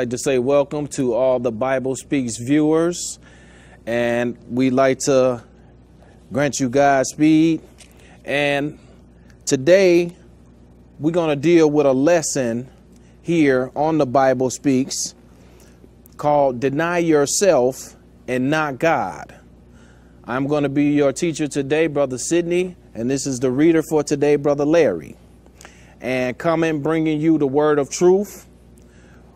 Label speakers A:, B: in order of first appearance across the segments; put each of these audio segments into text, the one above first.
A: like to
B: say welcome to all the Bible Speaks viewers, and we'd like to grant you Godspeed. And today, we're going to deal with a lesson here on the Bible Speaks called Deny Yourself and Not God. I'm going to be your teacher today, Brother Sidney, and this is the reader for today, Brother Larry. And coming, bringing you the word of truth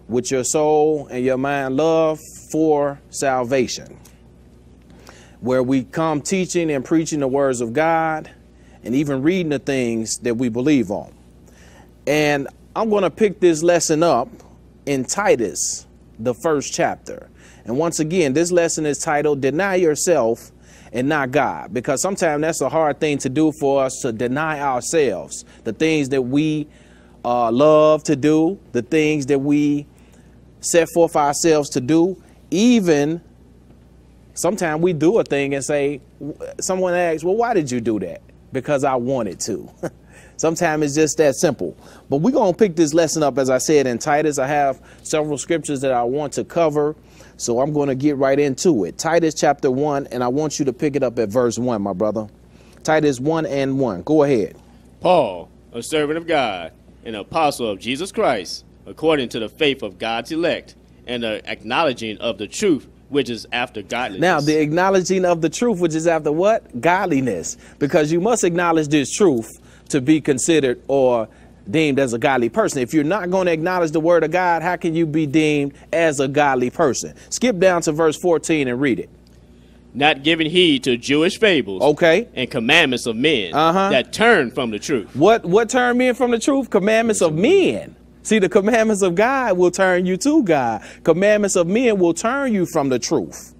B: with your soul and your mind love for salvation. Where we come teaching and preaching the words of God and even reading the things that we believe on. And I'm going to pick this lesson up in Titus, the first chapter. And once again, this lesson is titled Deny Yourself and Not God, because sometimes that's a hard thing to do for us to deny ourselves, the things that we uh, love to do, the things that we set forth ourselves to do, even sometimes we do a thing and say, someone asks, well, why did you do that? Because I wanted to. sometimes it's just that simple. But we're going to pick this lesson up, as I said, in Titus. I have several scriptures that I want to cover. So I'm going to get right into it. Titus chapter 1, and I want you to pick it up at verse 1, my brother. Titus 1 and 1. Go ahead.
C: Paul, a servant of God, an apostle of Jesus Christ, according to the faith of God's elect, and the acknowledging of the truth which is after godliness.
B: Now, the acknowledging of the truth, which is after what? Godliness. Because you must acknowledge this truth to be considered or deemed as a godly person. If you're not going to acknowledge the word of God, how can you be deemed as a godly person? Skip down to verse 14 and read it.
C: not giving heed to Jewish fables
B: Okay.
C: and commandments of men
B: Uh-huh.
C: that turn from the truth.
B: What what turn men from the truth? Commandments of men. See, the commandments of God will turn you to God. Commandments of men will turn you from the truth.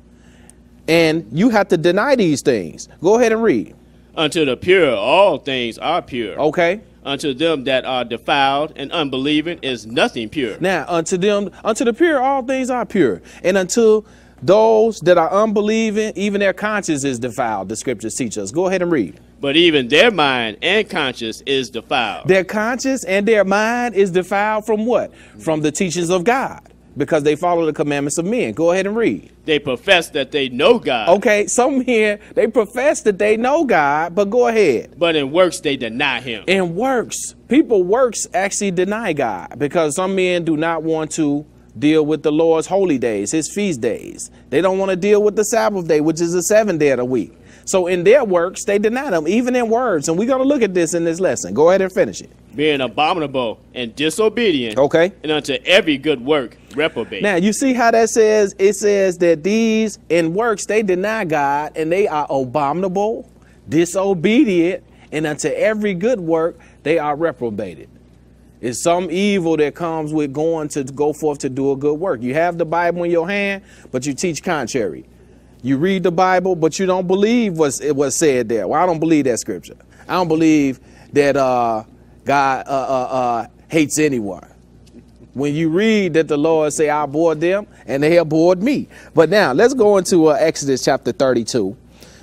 B: And you have to deny these things. Go ahead and read.
C: Unto the pure, all things are pure.
B: Okay.
C: Unto them that are defiled and unbelieving is nothing pure.
B: Now, unto them, unto the pure, all things are pure. And unto those that are unbelieving, even their conscience is defiled, the scriptures teach us. Go ahead and read.
C: But even their mind and conscience is defiled.
B: Their conscience and their mind is defiled from what? From the teachings of God, because they follow the commandments of men. Go ahead and read.
C: They profess that they know God,
B: Okay, some here, they profess that they know God, but go ahead.
C: but in works they deny him.
B: In works, people works actually deny God because some men do not want to deal with the Lord's holy days, his feast days. They don't want to deal with the Sabbath day, which is the seventh day of the week. So in their works, they deny them, even in words. And we're going to look at this in this lesson. Go ahead and finish it.
C: being abominable and disobedient,
B: Okay.
C: and unto every good work reprobate.
B: Now, you see how that says, it says that these in works, they deny God and they are abominable, disobedient, and unto every good work, they are reprobated. It's some evil that comes with going to go forth to do a good work. You have the Bible in your hand, but you teach contrary. You read the Bible, but you don't believe what's was said there. Well, I don't believe that scripture. I don't believe that uh, God uh, uh, uh, hates anyone. When you read that the Lord say, "I abhorred them," and they abhorred me. But now let's go into uh, Exodus chapter 32,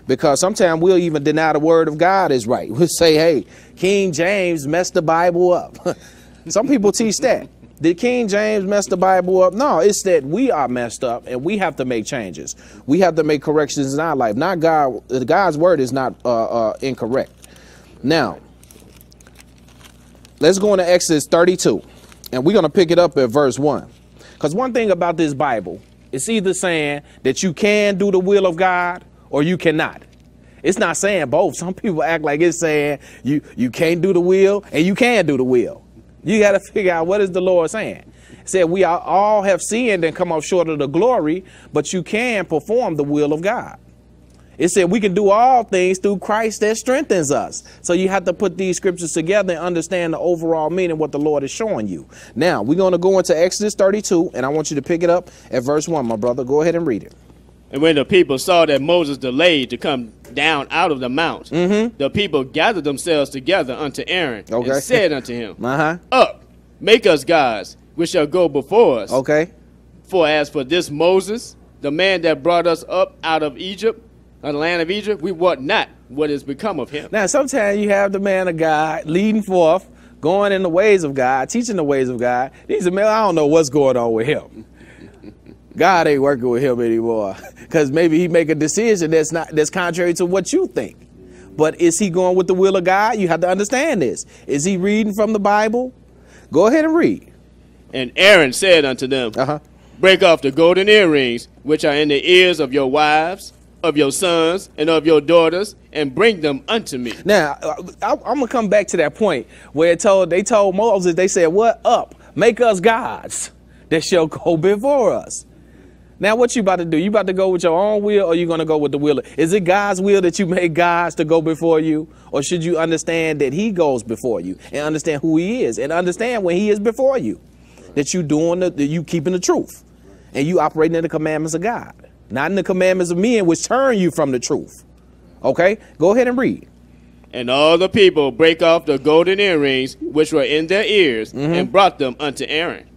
B: because sometimes we'll even deny the word of God is right. We'll say, "Hey, King James messed the Bible up." Some people teach that. Did King James mess the Bible up? No, it's that we are messed up and we have to make changes. We have to make corrections in our life. Not God. God's word is not uh, uh, incorrect. Now, let's go into Exodus 32, and we're going to pick it up at verse 1. Because one thing about this Bible, it's either saying that you can do the will of God or you cannot. It's not saying both. Some people act like it's saying you, you can't do the will and you can do the will. You got to figure out what is the Lord saying. It said we all have sinned and come off short of the glory, but you can perform the will of God. It said we can do all things through Christ that strengthens us. So you have to put these scriptures together and understand the overall meaning what the Lord is showing you. Now we're going to go into Exodus 32, and I want you to pick it up at verse 1, my brother. Go ahead and read it.
C: And when the people saw that Moses delayed to come down out of the mount,
B: Mm-hmm.
C: the people gathered themselves together unto Aaron
B: Okay.
C: and said unto him,
B: Uh huh.
C: Up, make us gods, which shall go before us.
B: Okay.
C: For as for this Moses, the man that brought us up out of Egypt, out of the land of Egypt, we want not what is become of him.
B: Now, sometimes you have the man of God leading forth, going in the ways of God, teaching the ways of God. He's a man, I don't know what's going on with him. God ain't working with him anymore because maybe he make a decision that's not that's contrary to what you think. But is he going with the will of God? You have to understand this. Is he reading from the Bible? Go ahead and read.
C: And Aaron said unto them,
B: Uh huh.
C: Break off the golden earrings which are in the ears of your wives, of your sons, and of your daughters, and bring them unto me.
B: Now, I, I'm gonna come back to that point where it told they told Moses, they said, "What up? Make us gods that shall go before us." Now, what you about to do? You about to go with your own will, or you gonna go with the will? Is it God's will that you make gods to go before you, or should you understand that He goes before you and understand who He is and understand when He is before you, that you doing the, that you keeping the truth, and you operating in the commandments of God, not in the commandments of men, which turn you from the truth. Okay, go ahead and read.
C: And all the people brake off the golden earrings which were in their ears,
B: Mm-hmm.
C: and brought them unto Aaron.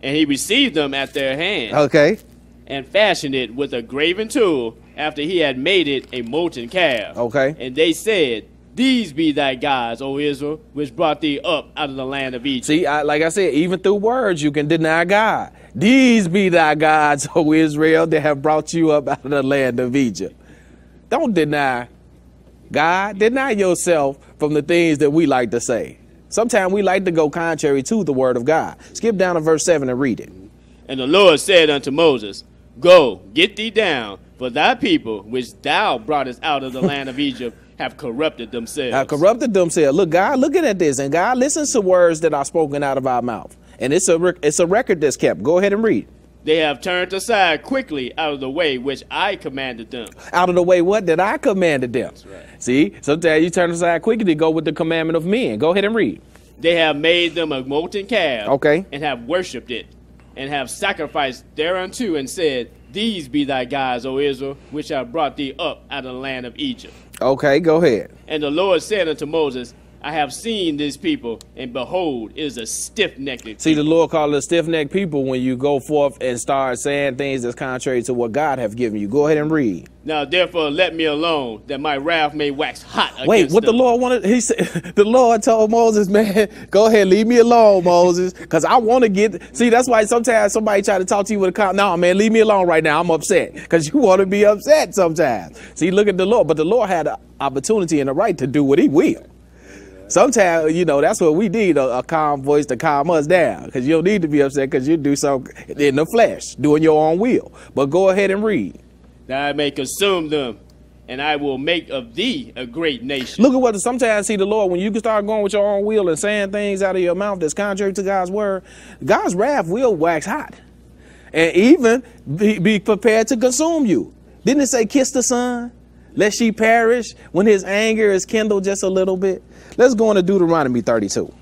C: And he received them at their hand,
B: Okay.
C: And fashioned it with a graven tool, after he had made it a molten calf.
B: Okay.
C: And they said, These be thy gods, O Israel, which brought thee up out of the land of Egypt.
B: See, I, like I said, even through words, you can deny God. These be thy gods, O Israel, that have brought you up out of the land of Egypt. Don't deny God. Deny yourself from the things that we like to say. Sometimes we like to go contrary to the word of God. Skip down to verse 7 and read it.
C: And the Lord said unto Moses, Go, get thee down, for thy people, which thou broughtest out of the land of Egypt, have corrupted themselves.
B: Have corrupted themselves. Look, God looking at this, and God listens to words that are spoken out of our mouth. And it's a, it's a record that's kept. Go ahead and read.
C: They have turned aside quickly out of the way which I commanded them.
B: out of the way what that I commanded them.
C: right.
B: See, sometimes you turn aside quickly to go with the commandment of men. Go ahead and read.
C: They have made them a molten calf,
B: Okay.
C: and have worshipped it, and have sacrificed thereunto, and said, These be thy gods, O Israel, which have brought thee up out of the land of Egypt.
B: Okay, go ahead.
C: And the Lord said unto Moses, I have seen this people, and behold, it is a stiff necked.
B: See, the Lord called it stiff necked people when you go forth and start saying things that's contrary to what God have given you. Go ahead and read.
C: Now therefore let me alone, that my wrath may wax hot.
B: Wait, what the. Lord wanted? He said, the Lord told Moses, man, go ahead, leave me alone, Moses, because I want to get. See, that's why sometimes somebody try to talk to you with a comment. No, man, leave me alone right now. I'm upset because you want to be upset sometimes. See, look at the Lord, but the Lord had an opportunity and a right to do what He will. Sometimes, you know, that's what we need a, a calm voice to calm us down because you don't need to be upset because you do something in the flesh, doing your own will. But go ahead and read.
C: That I may consume them, and I will make of thee a great nation.
B: Look at what sometimes see the Lord when you can start going with your own will and saying things out of your mouth that's contrary to God's word. God's wrath will wax hot, and even be, be prepared to consume you. Didn't it say, "Kiss the Son, lest she perish"? When His anger is kindled just a little bit. Let's go into Deuteronomy 32.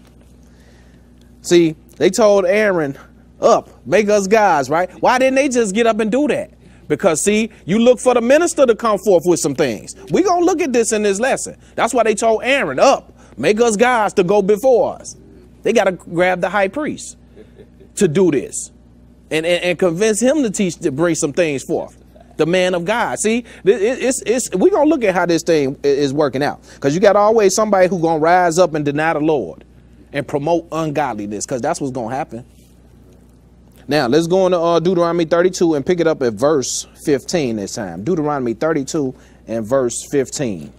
B: See, they told Aaron, "Up, make us gods." Right? Why didn't they just get up and do that? Because see, you look for the minister to come forth with some things. We're gonna look at this in this lesson. That's why they told Aaron, up, make us gods to go before us. They gotta grab the high priest to do this. And, and, and convince him to teach to bring some things forth. The man of God. See, it- it- it's it's we gonna look at how this thing is working out. Because you got always somebody who gonna rise up and deny the Lord and promote ungodliness, because that's what's gonna happen. Now let's go into uh, Deuteronomy 32 and pick it up at verse 15 this time. Deuteronomy 32 and verse 15.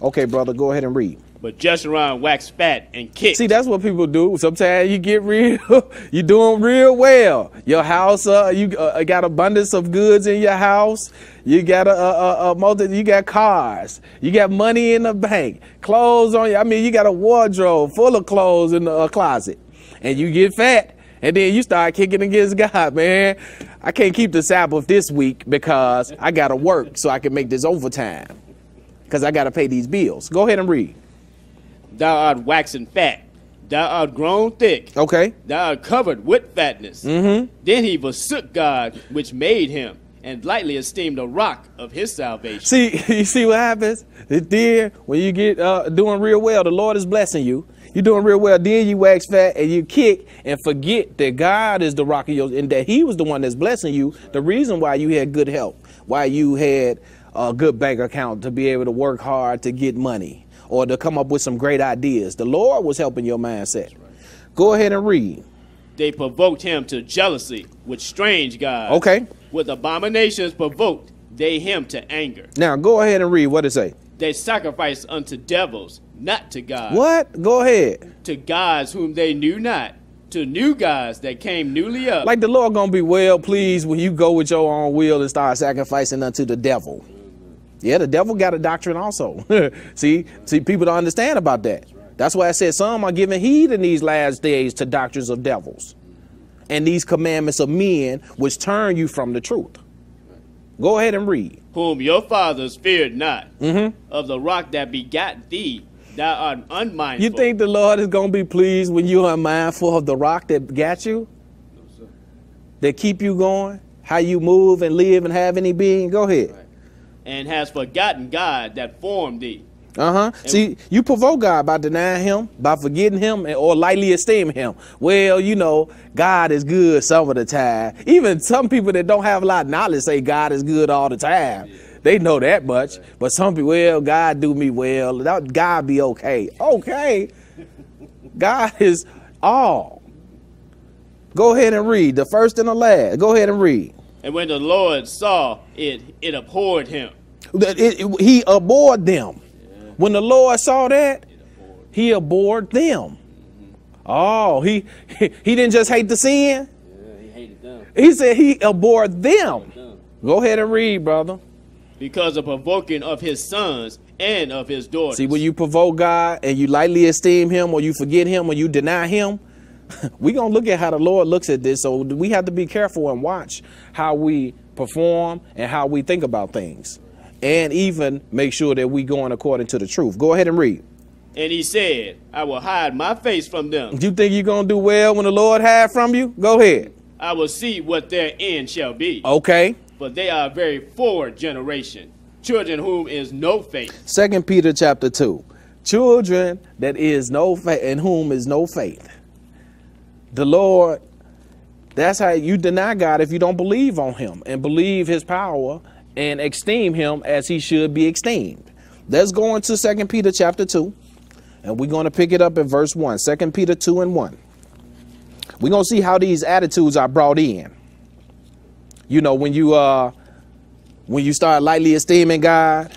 B: Okay, brother, go ahead and read.
C: But Jeshurun wax fat and kick.
B: See, that's what people do. Sometimes you get real, you're doing real well. Your house, uh, you uh, got abundance of goods in your house. You got a, a, a, multi, you got cars. You got money in the bank, clothes on you. I mean, you got a wardrobe full of clothes in the uh, closet. and you get fat, and then you start kicking against God, man. I can't keep the Sabbath this week because I got to work so I can make this overtime because I got to pay these bills. Go ahead and read.
C: Thou art waxen fat. Thou art grown thick.
B: Okay.
C: Thou art covered with fatness.
B: Mm-hmm.
C: Then he forsook God, which made him, and lightly esteemed the rock of his salvation.
B: See, you see what happens? Then when you get uh, doing real well, the Lord is blessing you. You're doing real well. Then you wax fat and you kick and forget that God is the rock of your and that He was the one that's blessing you. The reason why you had good health, why you had a good bank account to be able to work hard to get money or to come up with some great ideas. The Lord was helping your mindset. Go ahead and read.
C: They provoked him to jealousy with strange gods.
B: Okay.
C: With abominations provoked they him to anger.
B: Now go ahead and read. What it say?
C: They sacrificed unto devils, not to God.
B: What? Go ahead.
C: To gods whom they knew not. To new gods that came newly up.
B: Like the Lord gonna be well pleased when you go with your own will and start sacrificing unto the devil. Yeah, the devil got a doctrine also. see, see, people don't understand about that. That's why I said some are giving heed in these last days to doctrines of devils and these commandments of men which turn you from the truth. Go ahead and read.
C: Whom your fathers feared not.
B: Mm-hmm.
C: Of the rock that begat thee, thou art unmindful.
B: You think the Lord is going to be pleased when you are mindful of the rock that got you? that keep you going? How you move and live and have any being? Go ahead.
C: And has forgotten God that formed thee.
B: Uh huh. See, you provoke God by denying Him, by forgetting Him, or lightly esteeming Him. Well, you know, God is good some of the time. Even some people that don't have a lot of knowledge say God is good all the time. They know that much. But some people, well, God do me well. God be okay. Okay. God is all. Go ahead and read the first and the last. Go ahead and read.
C: And when the Lord saw it, it abhorred him.
B: It, it, he abhorred them. When the Lord saw that, he abhorred them. Oh, he he, he didn't just hate the sin.
C: Yeah, he hated them.
B: He said he abhorred them. Go ahead and read, brother.
C: Because of provoking of his sons and of his daughters.
B: See, when you provoke God and you lightly esteem him or you forget him or you deny him, we're going to look at how the Lord looks at this. So we have to be careful and watch how we perform and how we think about things. And even make sure that we going according to the truth. Go ahead and read.
C: And he said, I will hide my face from them.
B: Do you think you're going to do well when the Lord hide from you? Go ahead.
C: I will see what their end shall be.
B: Okay.
C: For they are a very forward generation, children whom is no faith.
B: Second Peter chapter 2. Children that is no faith in whom is no faith. The Lord, that's how you deny God if you don't believe on him and believe his power and esteem him as he should be esteemed. Let's go into Second Peter chapter 2. And we're going to pick it up at verse 1. 2 Peter 2 and 1. We're going to see how these attitudes are brought in. You know, when you uh when you start lightly esteeming God,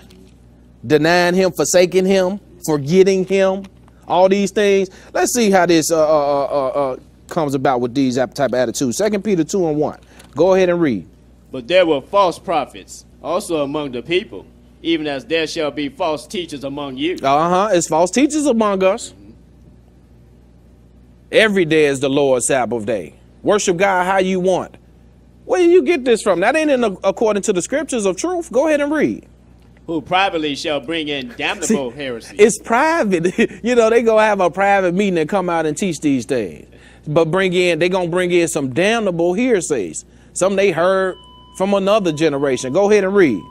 B: denying him, forsaking him, forgetting him, all these things. Let's see how this uh, uh, uh, uh comes about with these type of attitudes. Second Peter 2 and 1. Go ahead and read.
C: But there were false prophets also among the people, even as there shall be false teachers among you.
B: Uh huh. It's false teachers among us. Every day is the Lord's Sabbath day. Worship God how you want. Where do you get this from? That ain't in the, according to the scriptures of truth. Go ahead and read.
C: Who privately shall bring in damnable
B: See,
C: heresy.
B: It's private. you know, they gonna have a private meeting and come out and teach these things. But bring in, they gonna bring in some damnable hearsays. Some they heard from another generation. Go ahead and read.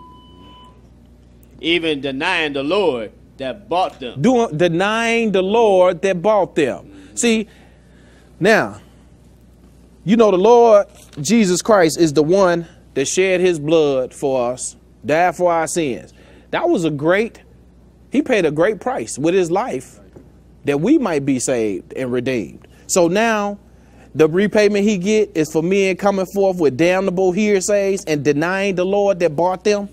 C: Even denying the Lord that bought them.
B: Doing denying the Lord that bought them. See, now, you know the Lord Jesus Christ is the one that shed his blood for us, died for our sins. That was a great, he paid a great price with his life that we might be saved and redeemed. So now the repayment he get is for men coming forth with damnable hearsays and denying the Lord that bought them,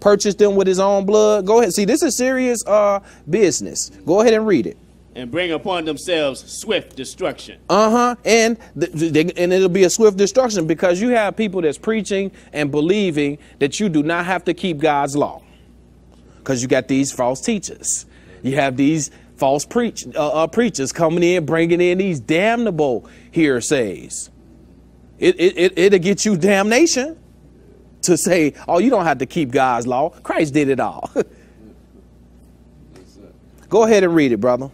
B: purchased them with his own blood. Go ahead. See, this is serious uh, business. Go ahead and read it.
C: And bring upon themselves swift destruction.
B: Uh huh. And and it'll be a swift destruction because you have people that's preaching and believing that you do not have to keep God's law. Because you got these false teachers. You have these false preach uh, uh, preachers coming in, bringing in these damnable hearsays. It, it, it, it'll get you damnation to say, oh, you don't have to keep God's law. Christ did it all. Go ahead and read it, brother.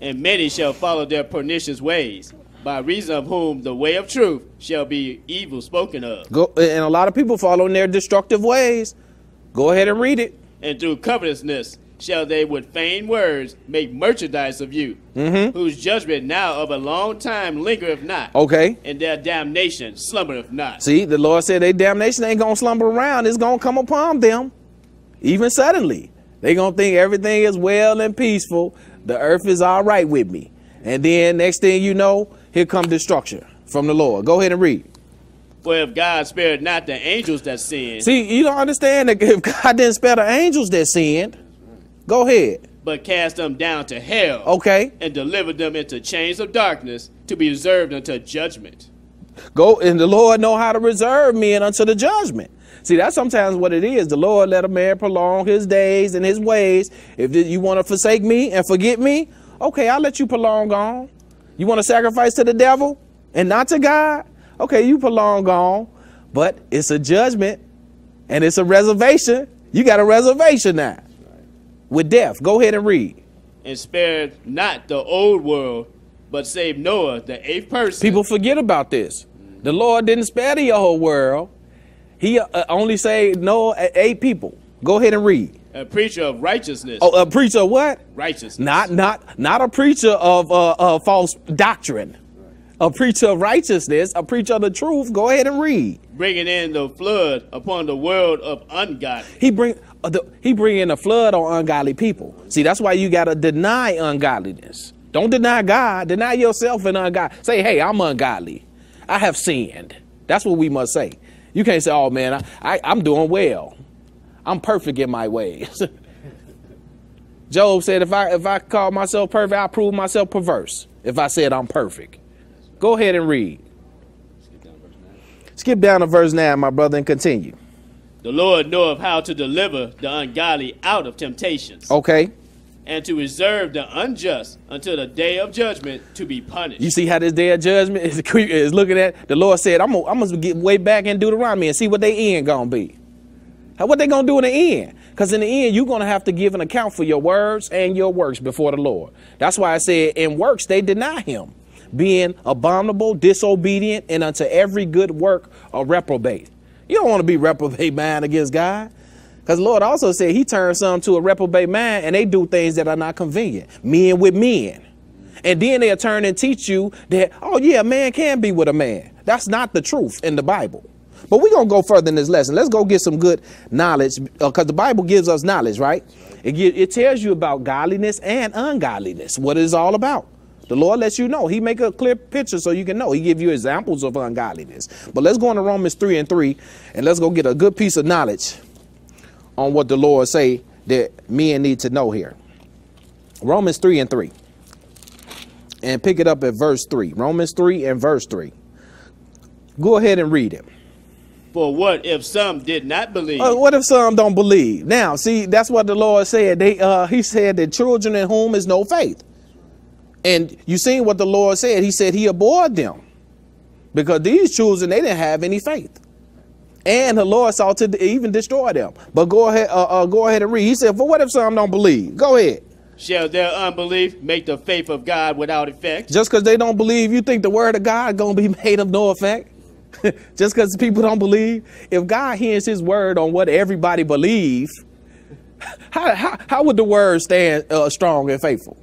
C: And many shall follow their pernicious ways, by reason of whom the way of truth shall be evil spoken of.
B: Go, and a lot of people follow in their destructive ways. Go ahead and read it.
C: And through covetousness shall they with feigned words make merchandise of you,
B: Mm-hmm.
C: whose judgment now of a long time lingereth not,
B: Okay.
C: and their damnation slumbereth not.
B: See, the Lord said their damnation ain't gonna slumber around. It's gonna come upon them, even suddenly. They gonna think everything is well and peaceful. The earth is all right with me. And then next thing you know, here come destruction from the Lord. Go ahead and read.
C: For if God spared not the angels that sinned,
B: See, you don't understand that if God didn't spare the angels that sinned. Go ahead.
C: but cast them down to hell,
B: Okay.
C: and deliver them into chains of darkness to be reserved unto judgment.
B: Go and the Lord know how to reserve men unto the judgment. See, that's sometimes what it is. The Lord let a man prolong his days and his ways. If you want to forsake me and forget me, okay, I'll let you prolong on. You want to sacrifice to the devil and not to God? Okay, you prolong on. But it's a judgment and it's a reservation. You got a reservation now with death. Go ahead and read.
C: and spared not the old world, but saved Noah, the eighth person.
B: People forget about this. The Lord didn't spare the whole world. He uh, only saved Noah uh, eight people. Go ahead and read.
C: a preacher of righteousness.
B: Oh, a preacher of what?
C: righteousness.
B: Not not not a preacher of uh, uh, false doctrine. A preacher of righteousness, a preacher of the truth. Go ahead and read.
C: bringing in the flood upon the world of ungodly.
B: He bring uh, Uh, he bring in a flood on ungodly people. See, that's why you gotta deny ungodliness. Don't deny God. Deny yourself and ungodly. Say, hey, I'm ungodly. I have sinned. That's what we must say. You can't say, oh man, I, I, I'm doing well. I'm perfect in my ways. Job said, if I if I call myself perfect, I prove myself perverse. If I said I'm perfect. Go ahead and read. Skip down to verse 9, my brother, and continue.
C: The Lord knoweth how to deliver the ungodly out of temptations,
B: Okay.
C: and to reserve the unjust until the day of judgment to be punished.
B: You see how this day of judgment is, is looking at? The Lord said, I'm gonna, I'm gonna get way back in Deuteronomy and see what they end gonna be. How what they gonna do in the end? Because in the end, you're gonna have to give an account for your words and your works before the Lord. That's why I said in works they deny him, being abominable, disobedient, and unto every good work a reprobate. You don't want to be reprobate man against God. Because Lord also said he turns some to a reprobate man and they do things that are not convenient. Men with men. And then they'll turn and teach you that, oh yeah, a man can be with a man. That's not the truth in the Bible. But we're going to go further in this lesson. Let's go get some good knowledge uh, because the Bible gives us knowledge, right? It, it tells you about godliness and ungodliness, what it's all about. The Lord lets you know. He make a clear picture so you can know. He give you examples of ungodliness. But let's go into Romans 3 and 3 and let's go get a good piece of knowledge on what the Lord say that men need to know here. Romans 3 and 3. And pick it up at verse 3. Romans 3 and verse 3. Go ahead and read it.
C: For what if some did not believe?
B: Uh, what if some don't believe? Now, see, that's what the Lord said. They uh he said that children in whom is no faith. And you seen what the Lord said. He said he abhorred them. Because these children, they didn't have any faith. And the Lord sought to even destroy them. But go ahead, uh, uh, go ahead and read. He said, "For what if some don't believe? Go ahead.
C: Shall their unbelief make the faith of God without effect?
B: Just because they don't believe, you think the word of God gonna be made of no effect? Just because people don't believe, if God hears His word on what everybody believes, how how, how would the word stand uh, strong and faithful?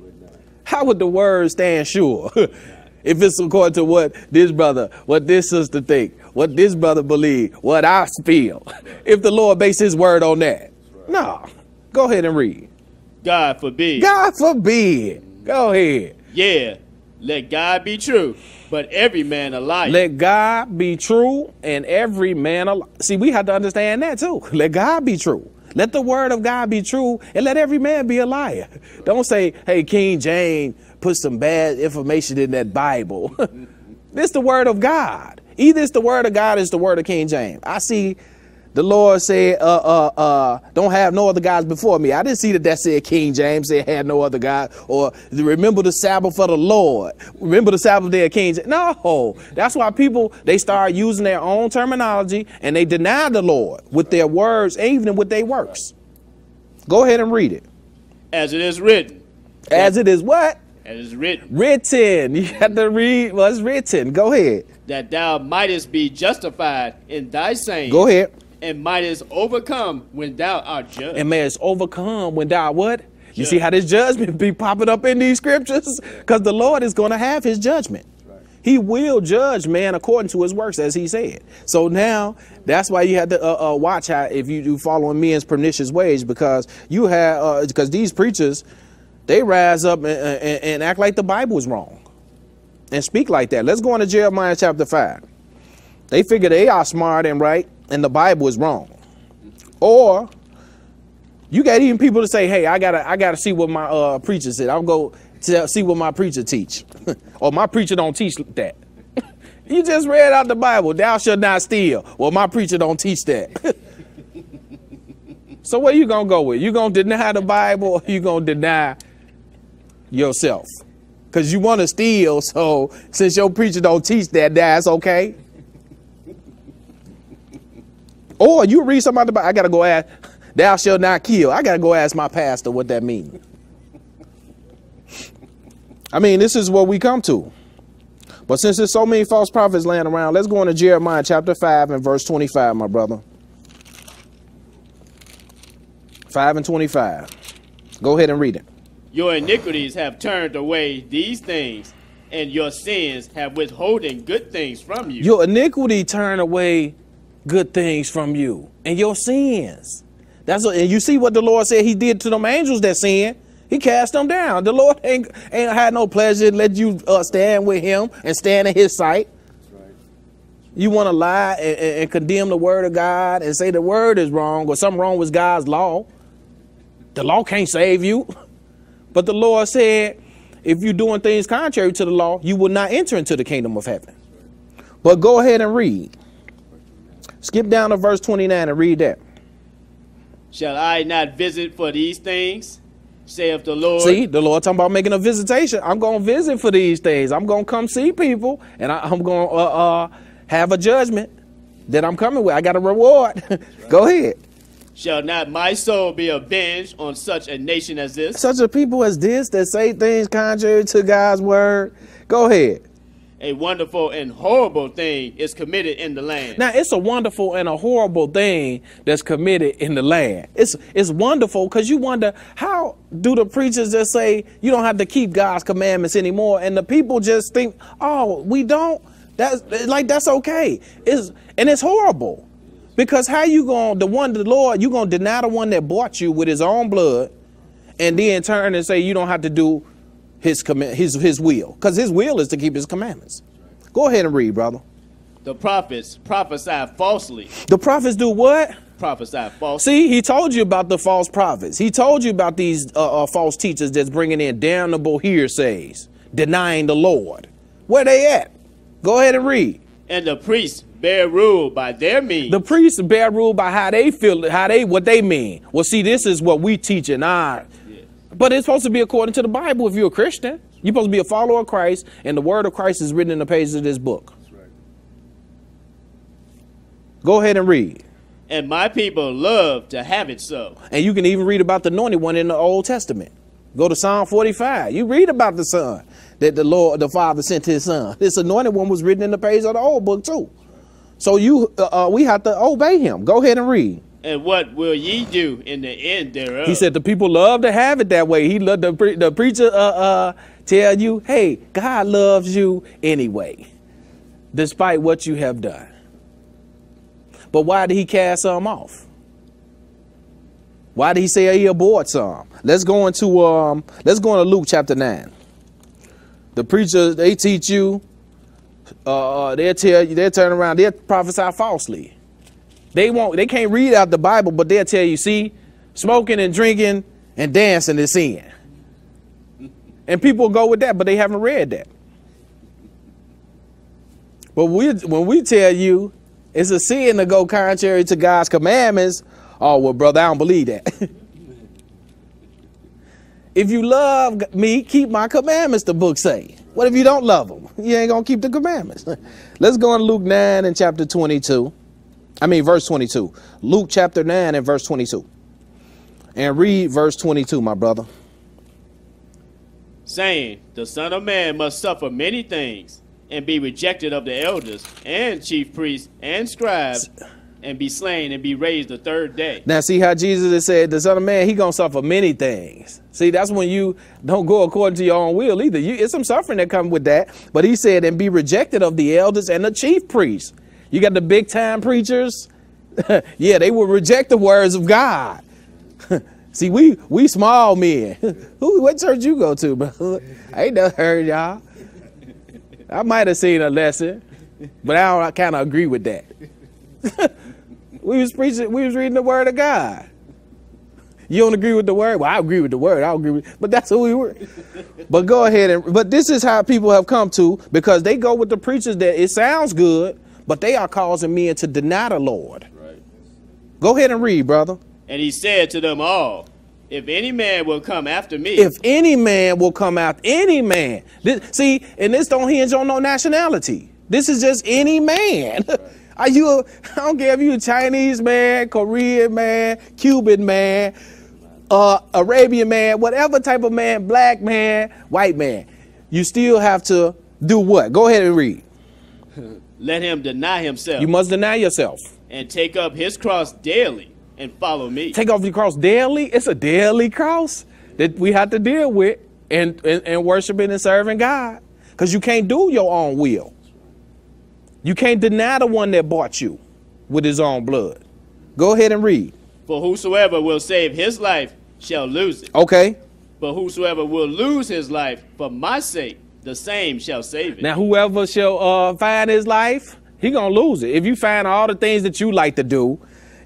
B: How would the word stand sure? if it's according to what this brother, what this sister think, what this brother believe, what I feel. If the Lord base His word on that, no. Go ahead and read.
C: God forbid.
B: God forbid. Go ahead.
C: Yeah, let God be true, but every man a liar.
B: Let God be true and every man a See, we have to understand that too. Let God be true. Let the word of God be true and let every man be a liar. Don't say, hey, King James put some bad information in that Bible. this the word of God. Either it's the word of God or it's the word of King James. I see the Lord said, uh, uh, uh, don't have no other gods before me. I didn't see that that said King James said had no other God or remember the Sabbath for the Lord. Remember the Sabbath day of King James. No, that's why people, they start using their own terminology and they deny the Lord with their words, even with their works. Go ahead and read it.
C: As it is written.
B: As it is what?
C: As it is written.
B: Written. You have to read what's written. Go ahead.
C: That thou mightest be justified in thy saying.
B: Go ahead.
C: And mightest overcome when thou art judged.
B: And mayest overcome when thou what? You see how this judgment be popping up in these scriptures? Because the Lord is going to have his judgment. He will judge man according to his works, as he said. So now that's why you have to uh, uh, watch how if you do following men's pernicious ways, because you have because uh, these preachers they rise up and, and, and act like the Bible is wrong and speak like that. Let's go on to Jeremiah chapter five. They figure they are smart and right, and the Bible is wrong. Or you got even people to say, "Hey, I gotta, I gotta see what my uh, preacher said. I'll go to see what my preacher teach, or my preacher don't teach that." you just read out the Bible, "Thou shalt not steal." Well, my preacher don't teach that. so what you gonna go with? You gonna deny the Bible, or you gonna deny yourself? Because you want to steal, so since your preacher don't teach that, that's okay. Or you read something about I gotta go ask, thou shalt not kill. I gotta go ask my pastor what that means. I mean, this is what we come to. But since there's so many false prophets laying around, let's go into Jeremiah chapter 5 and verse 25, my brother. 5 and 25. Go ahead and read it.
C: Your iniquities have turned away these things, and your sins have withholding good things from you.
B: Your iniquity turned away good things from you and your sins. That's what, and you see what the Lord said he did to them angels that sin. He cast them down. The Lord ain't, ain't had no pleasure to let you uh, stand with him and stand in his sight. You want to lie and, and, condemn the word of God and say the word is wrong or something wrong with God's law. The law can't save you. But the Lord said, if you're doing things contrary to the law, you will not enter into the kingdom of heaven. But go ahead and read. Skip down to verse 29 and read that.
C: Shall I not visit for these things? Saith the Lord.
B: See, the Lord talking about making a visitation. I'm going to visit for these things. I'm going to come see people, and I, am going to uh, uh, have a judgment that I'm coming with. I got a reward. Go ahead.
C: Shall not my soul be avenged on such a nation as this?
B: Such a people as this that say things contrary to God's word. Go ahead.
C: A wonderful and horrible thing is committed in the land.
B: Now it's a wonderful and a horrible thing that's committed in the land. It's it's wonderful because you wonder how do the preachers just say you don't have to keep God's commandments anymore, and the people just think, oh, we don't. That's like that's okay. It's and it's horrible. Because how you gonna the one the Lord, you gonna deny the one that bought you with his own blood and then turn and say you don't have to do his command his his will. Because his will is to keep his commandments. Go ahead and read, brother.
C: The prophets prophesy falsely.
B: The prophets do what?
C: Prophesy falsely.
B: See, he told you about the false prophets. He told you about these uh, uh, false teachers that's bringing in damnable hearsays, denying the Lord. Where they at? Go ahead and read.
C: And the priests bear rule by their means.
B: The priests bear rule by how they feel, how they what they mean. Well, see, this is what we teach in our. But it's supposed to be according to the Bible. If you're a Christian, you're supposed to be a follower of Christ, and the word of Christ is written in the pages of this book. Right. Go ahead and read.
C: And my people love to have it so.
B: And you can even read about the anointed one in the Old Testament. Go to Psalm 45. You read about the Son that the Lord, the Father sent His Son. This anointed one was written in the page of the old book too. So you, uh, uh, we have to obey him. Go ahead and read.
C: And what will ye do in the end thereof?
B: He said the people love to have it that way. He loved the, pre- the preacher uh, uh, tell you, hey, God loves you anyway, despite what you have done. But why did he cast some off? Why did he say he abhorred some? Let's go into um, let's go into Luke chapter nine. The preacher they teach you uh, uh, they'll tell you, they'll turn around, they'll prophesy falsely. They won't, they can't read out the Bible, but they'll tell you, see, smoking and drinking and dancing is sin. And people go with that, but they haven't read that. But we, when we tell you It's a sin to go contrary to God's commandments. Oh, well, brother, I don't believe that. if you love me, keep my commandments, the book say. What if you don't love them? You ain't going to keep the commandments. Let's go on Luke 9 and chapter 22. I mean, verse 22. Luke chapter 9 and verse 22. And read verse 22, my brother.
C: Saying, The Son of Man must suffer many things and be rejected of the elders and chief priests and scribes and be slain and be raised the third day.
B: Now, see how Jesus has said, the Son of Man, he going to suffer many things. See, that's when you don't go according to your own will either. You, it's some suffering that comes with that. But he said, and be rejected of the elders and the chief priests. You got the big time preachers. yeah, they will reject the words of God. See, we we small men. Who what church you go to, bro? I ain't never heard y'all. I might have seen a lesson, but I I kind of agree with that. we was preaching, we was reading the word of God. You don't agree with the word? Well, I agree with the word. I agree with, but that's who we were. But go ahead and, but this is how people have come to because they go with the preachers that it sounds good, but they are causing men to deny the Lord.
C: Right.
B: Go ahead and read, brother.
C: And he said to them all, If any man will come after me,
B: If any man will come after any man. This, see, and this don't hinge on no nationality. This is just any man. Are you? A, I don't care if you a Chinese man, Korean man, Cuban man, uh, Arabian man, whatever type of man, black man, white man. You still have to do what? Go ahead and read.
C: let him deny himself
B: You must deny yourself.
C: and take up his cross daily and follow me.
B: Take off your cross daily. It's a daily cross that we have to deal with and, and, and worshiping and serving God. Because you can't do your own will. You can't deny the one that bought you with his own blood. Go ahead and read.
C: For whosoever will save his life shall lose it.
B: Okay.
C: But whosoever will lose his life for my sake, the same shall save it.
B: Now whoever shall uh, find his life, he gonna lose it. If you find all the things that you like to do,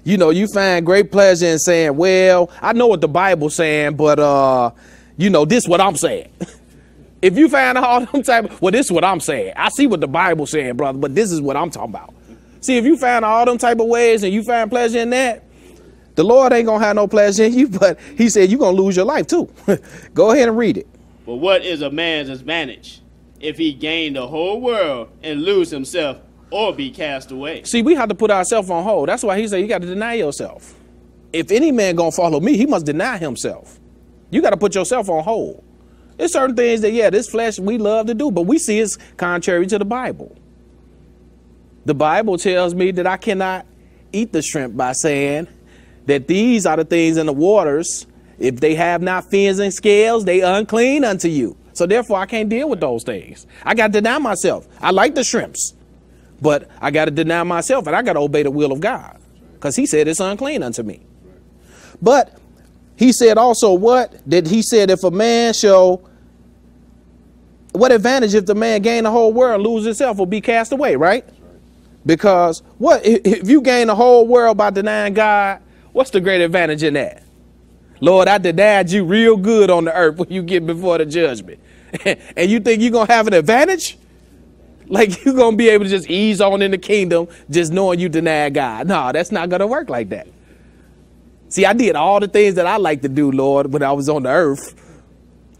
B: you know, you find great pleasure in saying, "Well, I know what the Bible's saying, but uh, you know, this what I'm saying." if you find all them type, of, well, this is what I'm saying. I see what the Bible's saying, brother, but this is what I'm talking about. See, if you find all them type of ways and you find pleasure in that, the Lord ain't gonna have no pleasure in you. But He said you're gonna lose your life too. Go ahead and read it.
C: But what is a man's advantage if he gain the whole world and lose himself or be cast away?
B: See, we have to put ourselves on hold. That's why he said you got to deny yourself. If any man gonna follow me, he must deny himself. You got to put yourself on hold. There's certain things that, yeah, this flesh we love to do, but we see it's contrary to the Bible. The Bible tells me that I cannot eat the shrimp by saying that these are the things in the waters. If they have not fins and scales, they unclean unto you. So therefore, I can't deal with those things. I got to deny myself. I like the shrimps, but I got to deny myself and I got to obey the will of God because He said it's unclean unto me. But He said also, what? That He said, if a man shall, what advantage if the man gain the whole world, lose himself, or be cast away, right? Because what if you gain the whole world by denying God? What's the great advantage in that? Lord, I denied you real good on the earth when you get before the judgment. and you think you're going to have an advantage? Like you're going to be able to just ease on in the kingdom just knowing you denied God. No, that's not going to work like that. See, I did all the things that I like to do, Lord, when I was on the earth,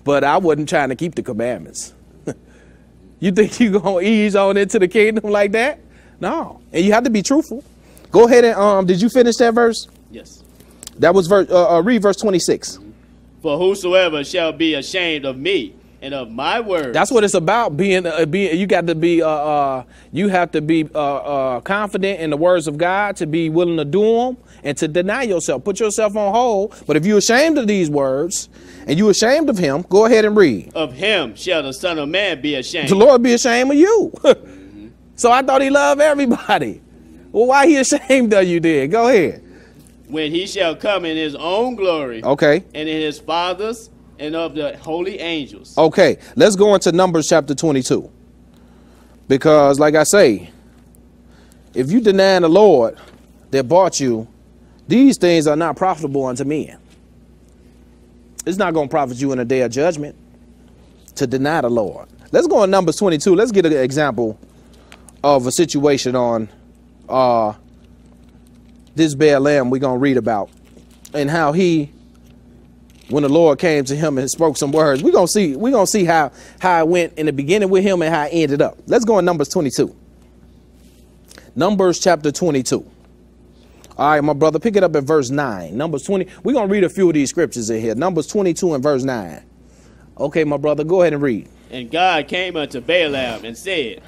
B: but I wasn't trying to keep the commandments. you think you're going to ease on into the kingdom like that? No. And you have to be truthful. Go ahead and, um, did you finish that verse? That was verse, uh, uh, read verse 26.
C: For whosoever shall be ashamed of me and of my words,
B: That's what it's about. Being, uh, being, you got to be, uh, uh, you have to be uh, uh, confident in the words of God to be willing to do them and to deny yourself. Put yourself on hold. But if you're ashamed of these words and you ashamed of Him, go ahead and read.
C: of him shall the Son of Man be ashamed.
B: The Lord be ashamed of you. so I thought He loved everybody. Well, why He ashamed of you? Then go ahead.
C: When he shall come in his own glory
B: Okay.
C: and in his father's and of the holy angels.
B: Okay, let's go into Numbers chapter 22. Because, like I say, if you deny the Lord that bought you, these things are not profitable unto men. It's not going to profit you in a day of judgment to deny the Lord. Let's go on Numbers 22. Let's get an example of a situation on uh, this Balaam we're going to read about and how he when the Lord came to him and spoke some words. We're gonna see, we're gonna see how how it went in the beginning with him and how it ended up. Let's go in Numbers 22. Numbers chapter 22. All right, my brother, pick it up at verse 9. Numbers 20. We're gonna read a few of these scriptures in here. Numbers 22 and verse 9. Okay, my brother, go ahead and read.
C: And God came unto Balaam and said,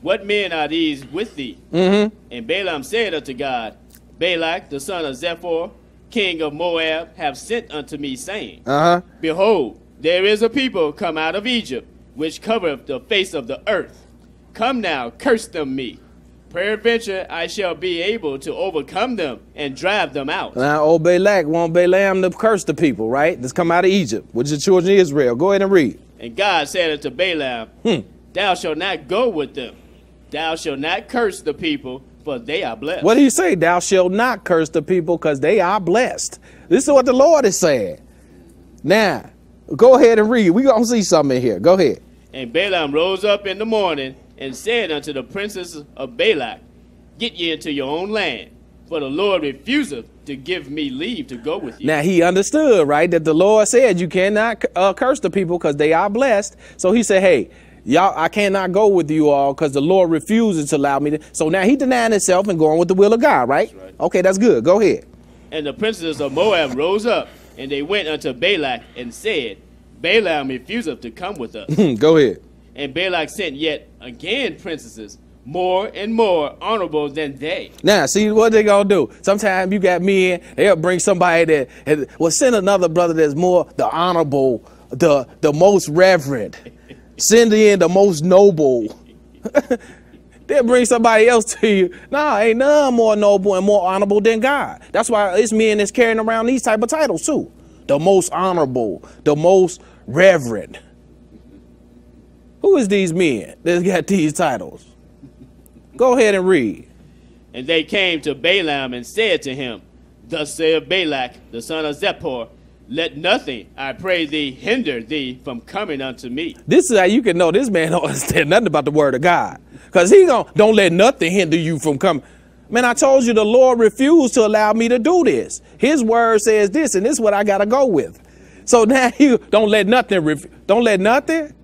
C: What men are these with thee?
B: Mm-hmm.
C: And Balaam said unto God, Balak, the son of Zippor, king of Moab, have sent unto me, saying,
B: Uh-huh.
C: Behold, there is a people come out of Egypt, which covereth the face of the earth. Come now, curse them me. Peradventure I shall be able to overcome them and drive them out.
B: Now, old Balak want Balaam to curse the people, right? That's come out of Egypt, which is the children of Israel. Go ahead and read.
C: And God said unto Balaam,
B: Hmm.
C: Thou shalt not go with them. Thou shalt not curse the people, for they are blessed.
B: What did he say? Thou shalt not curse the people because they are blessed. This is what the Lord is saying. Now, go ahead and read. we going to see something in here. Go ahead.
C: And Balaam rose up in the morning and said unto the princes of Balak, Get ye into your own land, for the Lord refuseth to give me leave to go with you.
B: Now, he understood, right, that the Lord said you cannot uh, curse the people because they are blessed. So he said, hey, y'all, I cannot go with you all because the Lord refuses to allow me to. So now he denying himself and going with the will of God, right?
C: right.
B: Okay, that's good. Go ahead.
C: And the princes of Moab rose up, and they went unto Balak and said, Balaam refuseth to come with us.
B: go ahead.
C: and Balak sent yet again princesses, more and more honorable than they.
B: Now, see what they gonna do. Sometimes you got men, they'll bring somebody that well send another brother that's more the honorable, the the most reverend. Send in the most noble. they'll bring somebody else to you. Nah, ain't none more noble and more honorable than God. That's why it's men that's carrying around these type of titles too. The most honorable, the most reverend. Who is these men that's got these titles? Go ahead and read.
C: And they came to Balaam and said to him, Thus saith Balak, the son of Zippor, Let nothing, I pray thee, hinder thee from coming unto me.
B: This is how you can know this man don't understand nothing about the word of God. Because he don't, don't let nothing hinder you from coming. Man, I told you the Lord refused to allow me to do this. His word says this, and this is what I got to go with. So now you don't let nothing, ref, don't let nothing.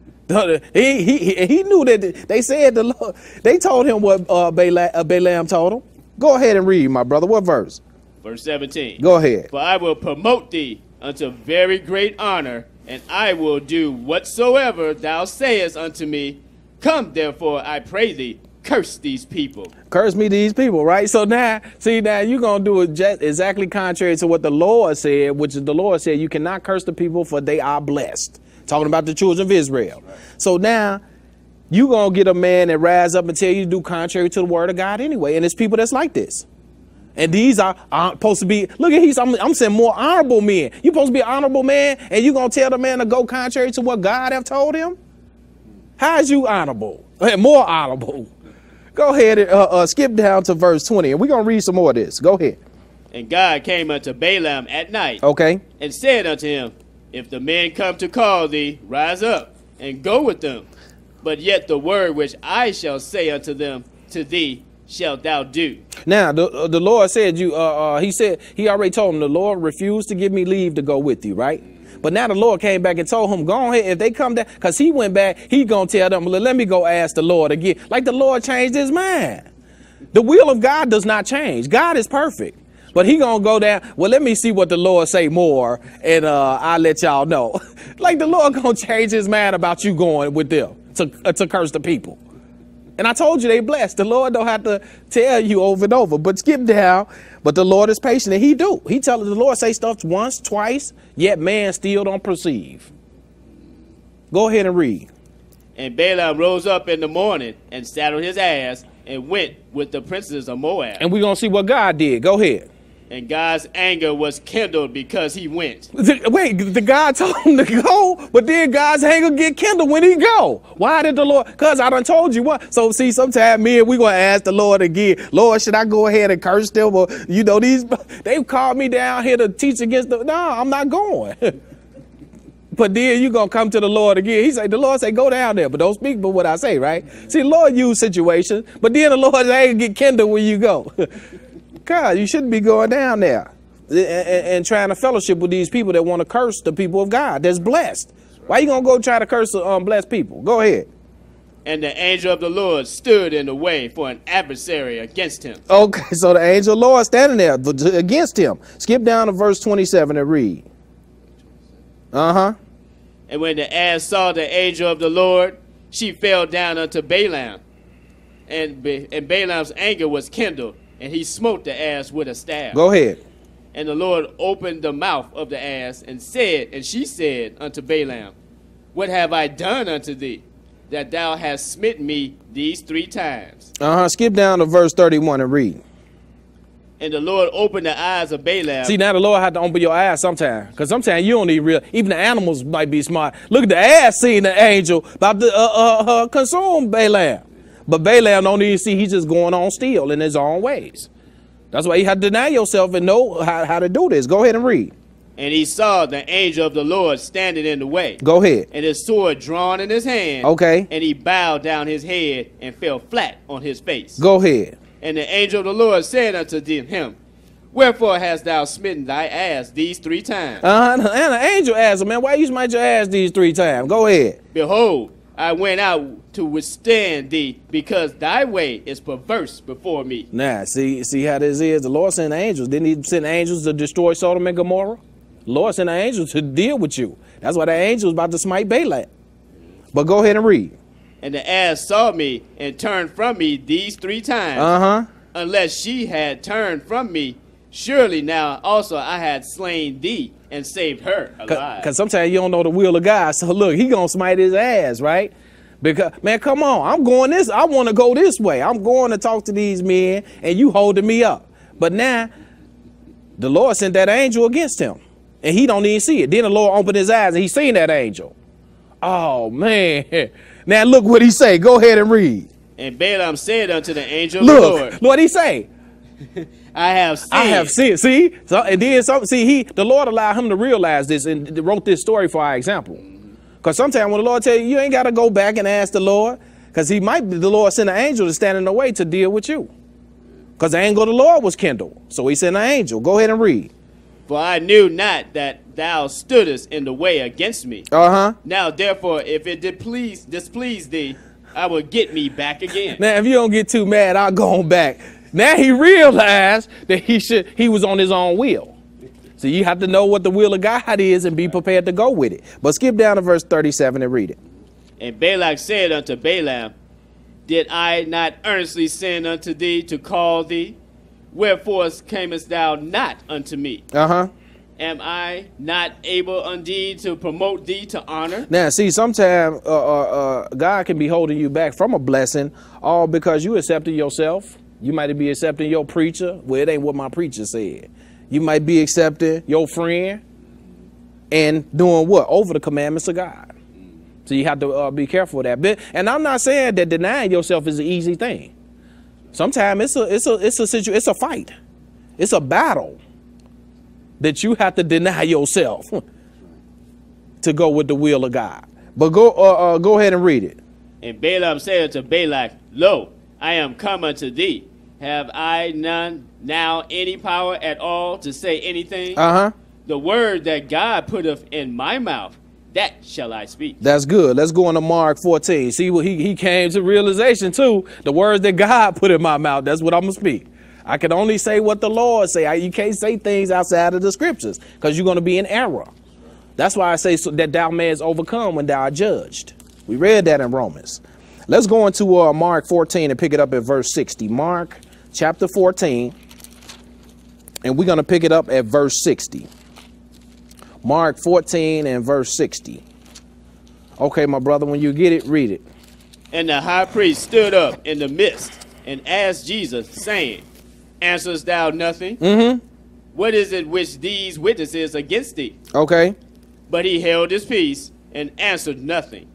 B: He, he, he knew that they said the Lord, they told him what uh, Balaam, uh, Balaam told him. Go ahead and read, my brother. What verse?
C: Verse 17.
B: Go ahead.
C: For I will promote thee unto very great honor, and I will do whatsoever thou sayest unto me. Come, therefore, I pray thee, curse these people.
B: curse me these people, right? So now, see, now you're going to do it just exactly contrary to what the Lord said, which is the Lord said, you cannot curse the people for they are blessed. Talking about the children of Israel. So now you going to get a man that rise up and tell you to do contrary to the word of God anyway. And it's people that's like this. And these are, are supposed to be, look at he's, I'm, I'm saying more honorable men. You're supposed to be an honorable man and you going to tell the man to go contrary to what God have told him? How is you honorable? More honorable. Go ahead and uh, uh, skip down to verse 20, and we're going to read some more of this. Go ahead.
C: And God came unto Balaam at night,
B: Okay.
C: and said unto him, If the men come to call thee, rise up and go with them. But yet the word which I shall say unto them, to thee, shalt thou do.
B: Now, the, uh, the Lord said, you. Uh, uh, he said, he already told him, the Lord refused to give me leave to go with you, right? But now the Lord came back and told him, go ahead. If they come down, because he went back, he going to tell them, let me go ask the Lord again. Like the Lord changed his mind. The will of God does not change. God is perfect. But he gonna go down. Well, let me see what the Lord say more, and uh, I'll let y'all know. like the Lord gonna change his mind about you going with them to uh, to curse the people. And I told you they blessed. The Lord don't have to tell you over and over, but skip down. But the Lord is patient, and He do. He tell the Lord say stuff once, twice, yet man still don't perceive. Go ahead and read.
C: And Balaam rose up in the morning and saddled his ass and went with the princes of Moab.
B: And we're gonna see what God did. Go ahead.
C: And God's anger was kindled because he went.
B: The- Wait, the God told him to go, but then God's anger get kindled when he go. Why did the Lord? Cause I done told you what. So see, sometimes me and we gonna ask the Lord again. Lord, should I go ahead and curse them? Or you know these they've called me down here to teach against the. No, I'm not going. but then you gonna come to the Lord again. He said, the Lord say, go down there, but don't speak but what I say, right? See, Lord use situation, but then the Lord ain't get kindled when you go. God, you shouldn't be going down there and, and, and trying to fellowship with these people that want to curse the people of God that's blessed. Why you gonna go try to curse the um, blessed people? Go ahead.
C: And the angel of the Lord stood in the way for an adversary against him.
B: Okay, so the angel of the Lord standing there against him. Skip down to verse 27 and read. Uh huh.
C: And when the ass saw the angel of the Lord, she fell down unto Balaam. And, Ba- and Balaam's anger was kindled, and he smote the ass with a staff.
B: Go ahead.
C: And the Lord opened the mouth of the ass and said, and she said unto Balaam, What have I done unto thee, that thou hast smitten me these three times?
B: Uh huh. Skip down to verse 31 and read.
C: And the Lord opened the eyes of Balaam.
B: See, now the Lord had to open your eyes sometime. Because sometimes you don't even real. Even the animals might be smart. Look at the ass seeing the angel about to uh, uh, uh, consume Balaam. But Balaam don't even see he's just going on still in his own ways. That's why you have to deny yourself and know how, how to do this. Go ahead and read.
C: and he saw the angel of the Lord standing in the way.
B: Go ahead.
C: and his sword drawn in his hand.
B: Okay.
C: And he bowed down his head and fell flat on his face.
B: Go ahead.
C: And the angel of the Lord said unto him, Wherefore hast thou smitten thy ass these three times?
B: Uh-huh. And the angel asked him, man, why you smite your ass these three times? Go ahead.
C: Behold, I went out to withstand thee, because thy way is perverse before me.
B: Now, see, see how this is. The Lord sent angels. Didn't he send angels to destroy Sodom and Gomorrah? The Lord sent angels to deal with you. That's why the angel was about to smite Balaam. But go ahead and read.
C: And the ass saw me and turned from me these three times.
B: Uh-huh.
C: Unless she had turned from me, surely now also I had slain thee and saved her alive.
B: Because sometimes you don't know the will of God. So look, he gonna smite his ass, right? Because man, come on, I'm going this. I want to go this way. I'm going to talk to these men, and you holding me up. But now, the Lord sent that angel against him, and he don't even see it. Then the Lord opened his eyes, and he seen that angel. Oh man! Now look what he say. Go ahead and read.
C: And Balaam said unto the angel
B: Look,
C: Lord,
B: what he say?
C: I have seen.
B: I have seen. See, so and then some. See, he the Lord allowed him to realize this and wrote this story for our example. Because sometimes when the Lord tell you, you ain't got to go back and ask the Lord, because he might be the Lord send an angel to stand in the way to deal with you. Because the anger of the Lord was kindled, so he sent an angel. Go ahead and read.
C: For I knew not that thou stoodest in the way against me.
B: Uh huh.
C: Now therefore, if it did please displease thee, I will get me back again.
B: Now, if you don't get too mad, I'll go on back. Now he realized that he should he was on his own will. So you have to know what the will of God is and be prepared to go with it. But skip down to verse 37 and read it.
C: And Balak said unto Balaam, Did I not earnestly send unto thee to call thee? Wherefore camest thou not unto me?
B: Uh-huh.
C: Am I not able indeed to promote thee to honor?
B: Now, see, sometimes uh, uh, uh, God can be holding you back from a blessing, all because you accepted yourself. You might be accepting your preacher. Well, it ain't what my preacher said. You might be accepting your friend and doing what? Over the commandments of God. So you have to uh, be careful of that. But, and I'm not saying that denying yourself is an easy thing. Sometimes it's a it's a it's a situ it's a fight. It's a battle that you have to deny yourself to go with the will of God. But go uh, uh, go ahead and read it.
C: And Balaam said to Balak, Lo, I am come unto thee. Have I none now any power at all to say anything?
B: Uh huh.
C: the word that God putteth in my mouth, that shall I speak.
B: That's good. Let's go on to Mark 14. See what he, he came to realization too. The words that God put in my mouth, that's what I'm gonna speak. I can only say what the Lord say. I, you can't say things outside of the scriptures because you're gonna be in error. That's why I say so that thou mayest overcome when thou art judged. We read that in Romans. Let's go into uh, Mark 14 and pick it up at verse 60. Mark chapter 14, and we're gonna pick it up at verse 60. Mark 14 and verse 60. Okay, my brother, when you get it, read it.
C: And the high priest stood up in the midst and asked Jesus, saying, Answerest thou nothing?
B: Mm-hmm.
C: What is it which these witnesses against thee?
B: Okay.
C: But he held his peace and answered nothing.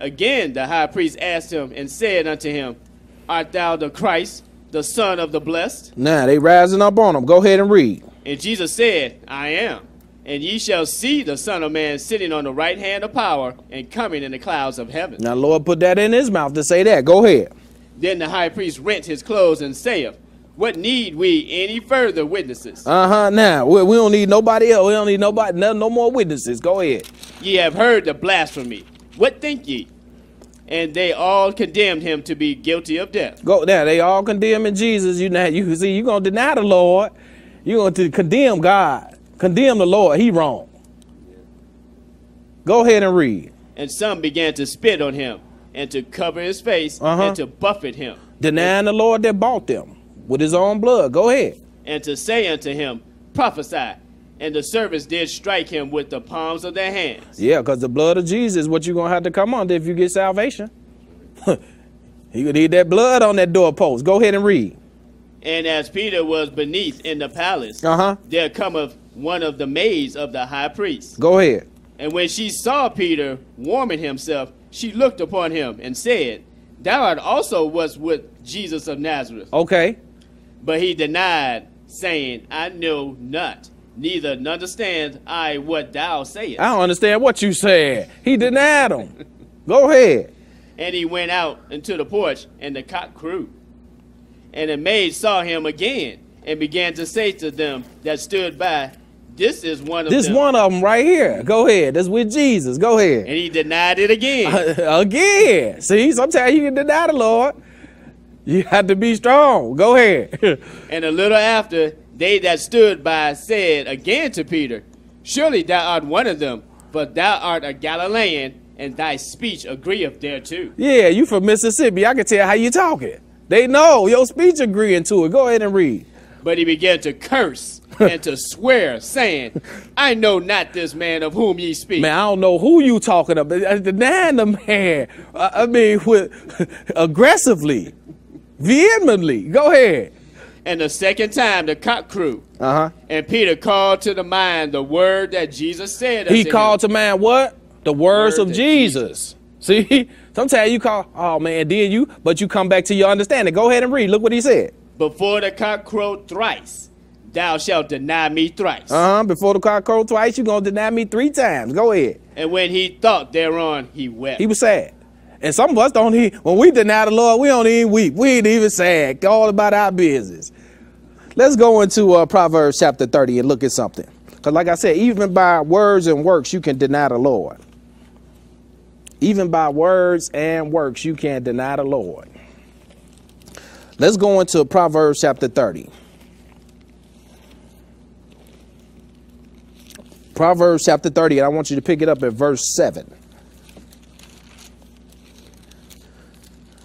C: Again the high priest asked him and said unto him, Art thou the Christ, the Son of the Blessed?
B: Now they rising up on them. Go ahead and read.
C: And Jesus said, I am. And ye shall see the Son of Man sitting on the right hand of power and coming in the clouds of heaven.
B: Now, Lord put that in his mouth to say that. Go ahead.
C: Then the high priest rent his clothes and saith, What need we any further witnesses?
B: Uh huh. Now we, we don't need nobody else. We don't need nobody. No, no more witnesses. Go ahead.
C: Ye have heard the blasphemy. What think ye? And they all condemned him to be guilty of death.
B: Go now. They all condemning Jesus. You now you see you're gonna deny the Lord. You're going to condemn God. Condemn the Lord. He wrong. Go ahead and read.
C: And some began to spit on him and to cover his face
B: Uh-huh.
C: and to buffet him
B: Denying the Lord that bought them with his own blood. Go ahead.
C: and to say unto him, Prophesy. And the servants did strike him with the palms of their hands.
B: Yeah, because the blood of Jesus is what you're going to have to come under if you get salvation. you could need that blood on that doorpost. Go ahead and read.
C: And as Peter was beneath in the palace,
B: Uh-huh.
C: there cometh one of the maids of the high priest.
B: Go ahead.
C: And when she saw Peter warming himself, she looked upon him and said, Thou art also was with Jesus of Nazareth.
B: Okay.
C: But he denied, saying, I know not, neither understand I what thou sayest.
B: I don't understand what you said. He denied him. Go ahead.
C: And he went out into the porch, and the cock crew. And the maid saw him again, and began to say to them that stood by, This is one of
B: This
C: them.
B: one of them right here. Go ahead. That's with Jesus. Go ahead.
C: And he denied it again.
B: Again. See, sometimes you can deny the Lord. You have to be strong. Go ahead.
C: and a little after, they that stood by said again to Peter, Surely thou art one of them, for thou art a Galilean, and thy speech agreeth thereto.
B: yeah, you from Mississippi. I can tell how you talking. They know your speech agreeing to it. Go ahead and read.
C: But he began to curse and to swear, saying, I know not this man of whom ye speak.
B: Man, I don't know who you talking about. Uh, Denying the man. uh, I mean, with aggressively, vehemently. Go ahead.
C: And the second time the cock crew.
B: Uh huh.
C: And Peter called to the mind the word that Jesus said.
B: He called
C: him.
B: to mind what? The words
C: Word
B: of
C: that
B: Jesus. See, sometimes you call, oh man, did you? But you come back to your understanding. Go ahead and read. Look what he said.
C: Before the cock crowed thrice, thou shalt deny me thrice.
B: Uh huh. Before the cock crow twice, you're gonna deny me three times. Go ahead.
C: And when he thought thereon, he wept.
B: He was sad. And some of us don't even, when we deny the Lord, we don't even weep. We ain't even sad. All about our business. Let's go into uh, Proverbs chapter 30 and look at something. Because, like I said, even by words and works, you can deny the Lord. Even by words and works, you can deny the Lord. Let's go into Proverbs chapter 30. Proverbs chapter 30, and I want you to pick it up at verse 7.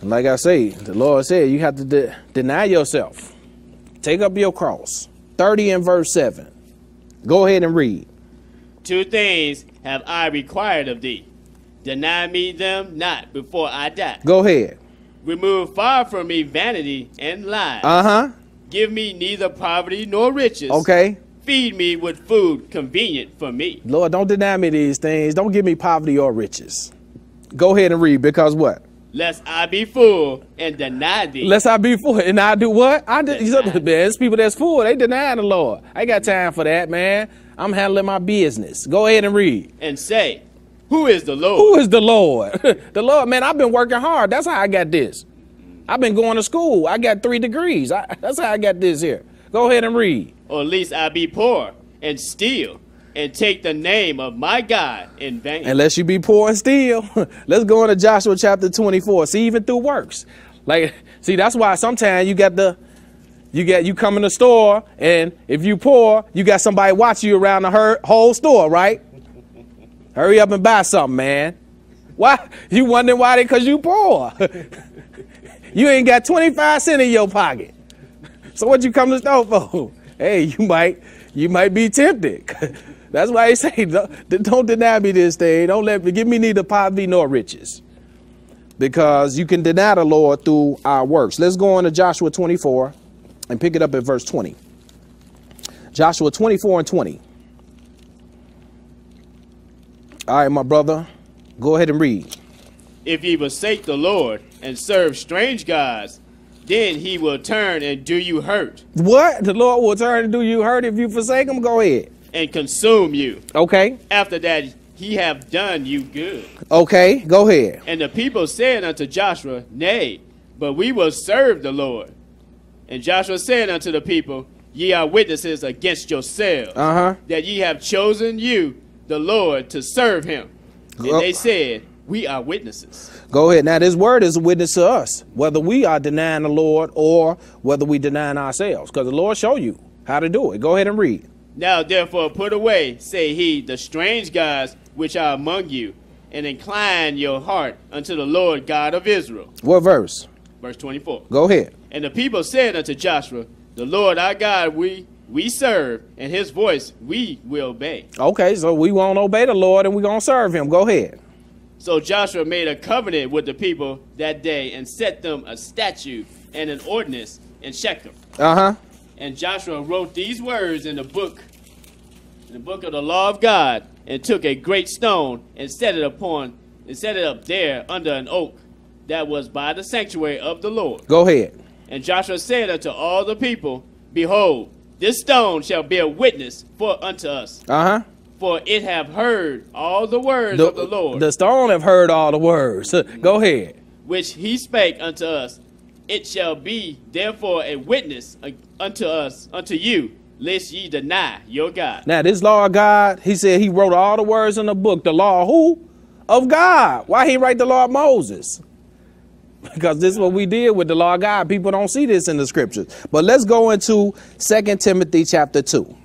B: Like I say, the Lord said you have to de- deny yourself. Take up your cross. 30 and verse 7. Go ahead and read.
C: Two things have I required of thee. Deny me them not before I die.
B: Go ahead.
C: Remove far from me vanity and lies.
B: Uh huh.
C: Give me neither poverty nor riches.
B: Okay.
C: Feed me with food convenient for me.
B: Lord, don't deny me these things. Don't give me poverty or riches. Go ahead and read because what?
C: Lest I be full and deny thee.
B: Lest I be full. And I do what? I do,
C: Deny.
B: man, there's people that's full. They deny the Lord. I ain't got time for that, man. I'm handling my business. Go ahead and read.
C: and say, Who is the Lord?
B: Who is the Lord? the Lord, man, I've been working hard. That's how I got this. I've been going to school. I got three degrees. I, that's how I got this here. Go ahead and read.
C: or at least I be poor and steal and take the name of my God in vain.
B: Unless you be poor and steal. Let's go into Joshua chapter 24. See, even through works. Like, see, that's why sometimes you got the, you get, you come in the store, and if you poor, you got somebody watch you around the her, whole store, right? Hurry up and buy something, man. Why? You wondering why they, cause you poor. you ain't got 25 cents in your pocket. So what you come to store for? Hey, you might, you might be tempted. That's why he say, don't, don't deny me this thing. Don't let me give me neither poverty nor riches. Because you can deny the Lord through our works. Let's go on to Joshua 24 and pick it up at verse 20. Joshua 24 and 20. All right, my brother, go ahead and read.
C: if ye forsake the Lord and serve strange gods, then he will turn and do you hurt.
B: What? The Lord will turn and do you hurt if you forsake him? Go ahead.
C: And consume you.
B: Okay.
C: After that, he have done you good.
B: Okay. Go ahead.
C: And the people said unto Joshua, Nay, but we will serve the Lord. And Joshua said unto the people, Ye are witnesses against yourselves,
B: Uh huh.
C: that ye have chosen you, the Lord, to serve him. And they said, We are witnesses.
B: Go ahead. Now, this word is a witness to us, whether we are denying the Lord or whether we denying ourselves, because the Lord show you how to do it. Go ahead and read.
C: Now therefore put away, say he, the strange gods which are among you, and incline your heart unto the Lord God of Israel.
B: What verse?
C: Verse 24.
B: Go ahead.
C: And the people said unto Joshua, The Lord our God we we serve, and his voice we will obey.
B: Okay, so we won't obey the Lord and we're going to serve him. Go ahead.
C: So Joshua made a covenant with the people that day and set them a statute and an ordinance in Shechem.
B: Uh huh.
C: And Joshua wrote these words in the book, the book of the law of God, and took a great stone and set it upon, and set it up there under an oak that was by the sanctuary of the Lord.
B: Go ahead.
C: And Joshua said unto all the people, Behold, this stone shall bear witness for unto us,
B: Uh huh.
C: for it have heard all the words of the Lord,
B: the stone have heard all the words. Go ahead.
C: which he spake unto us. It shall be therefore a witness unto us, unto you, lest ye deny your God.
B: Now, this law of God, he said he wrote all the words in the book. The law who? Of God. Why he write the law of Moses? Because this is what we did with the law of God. People don't see this in the scriptures. But let's go into 2 Timothy chapter 2.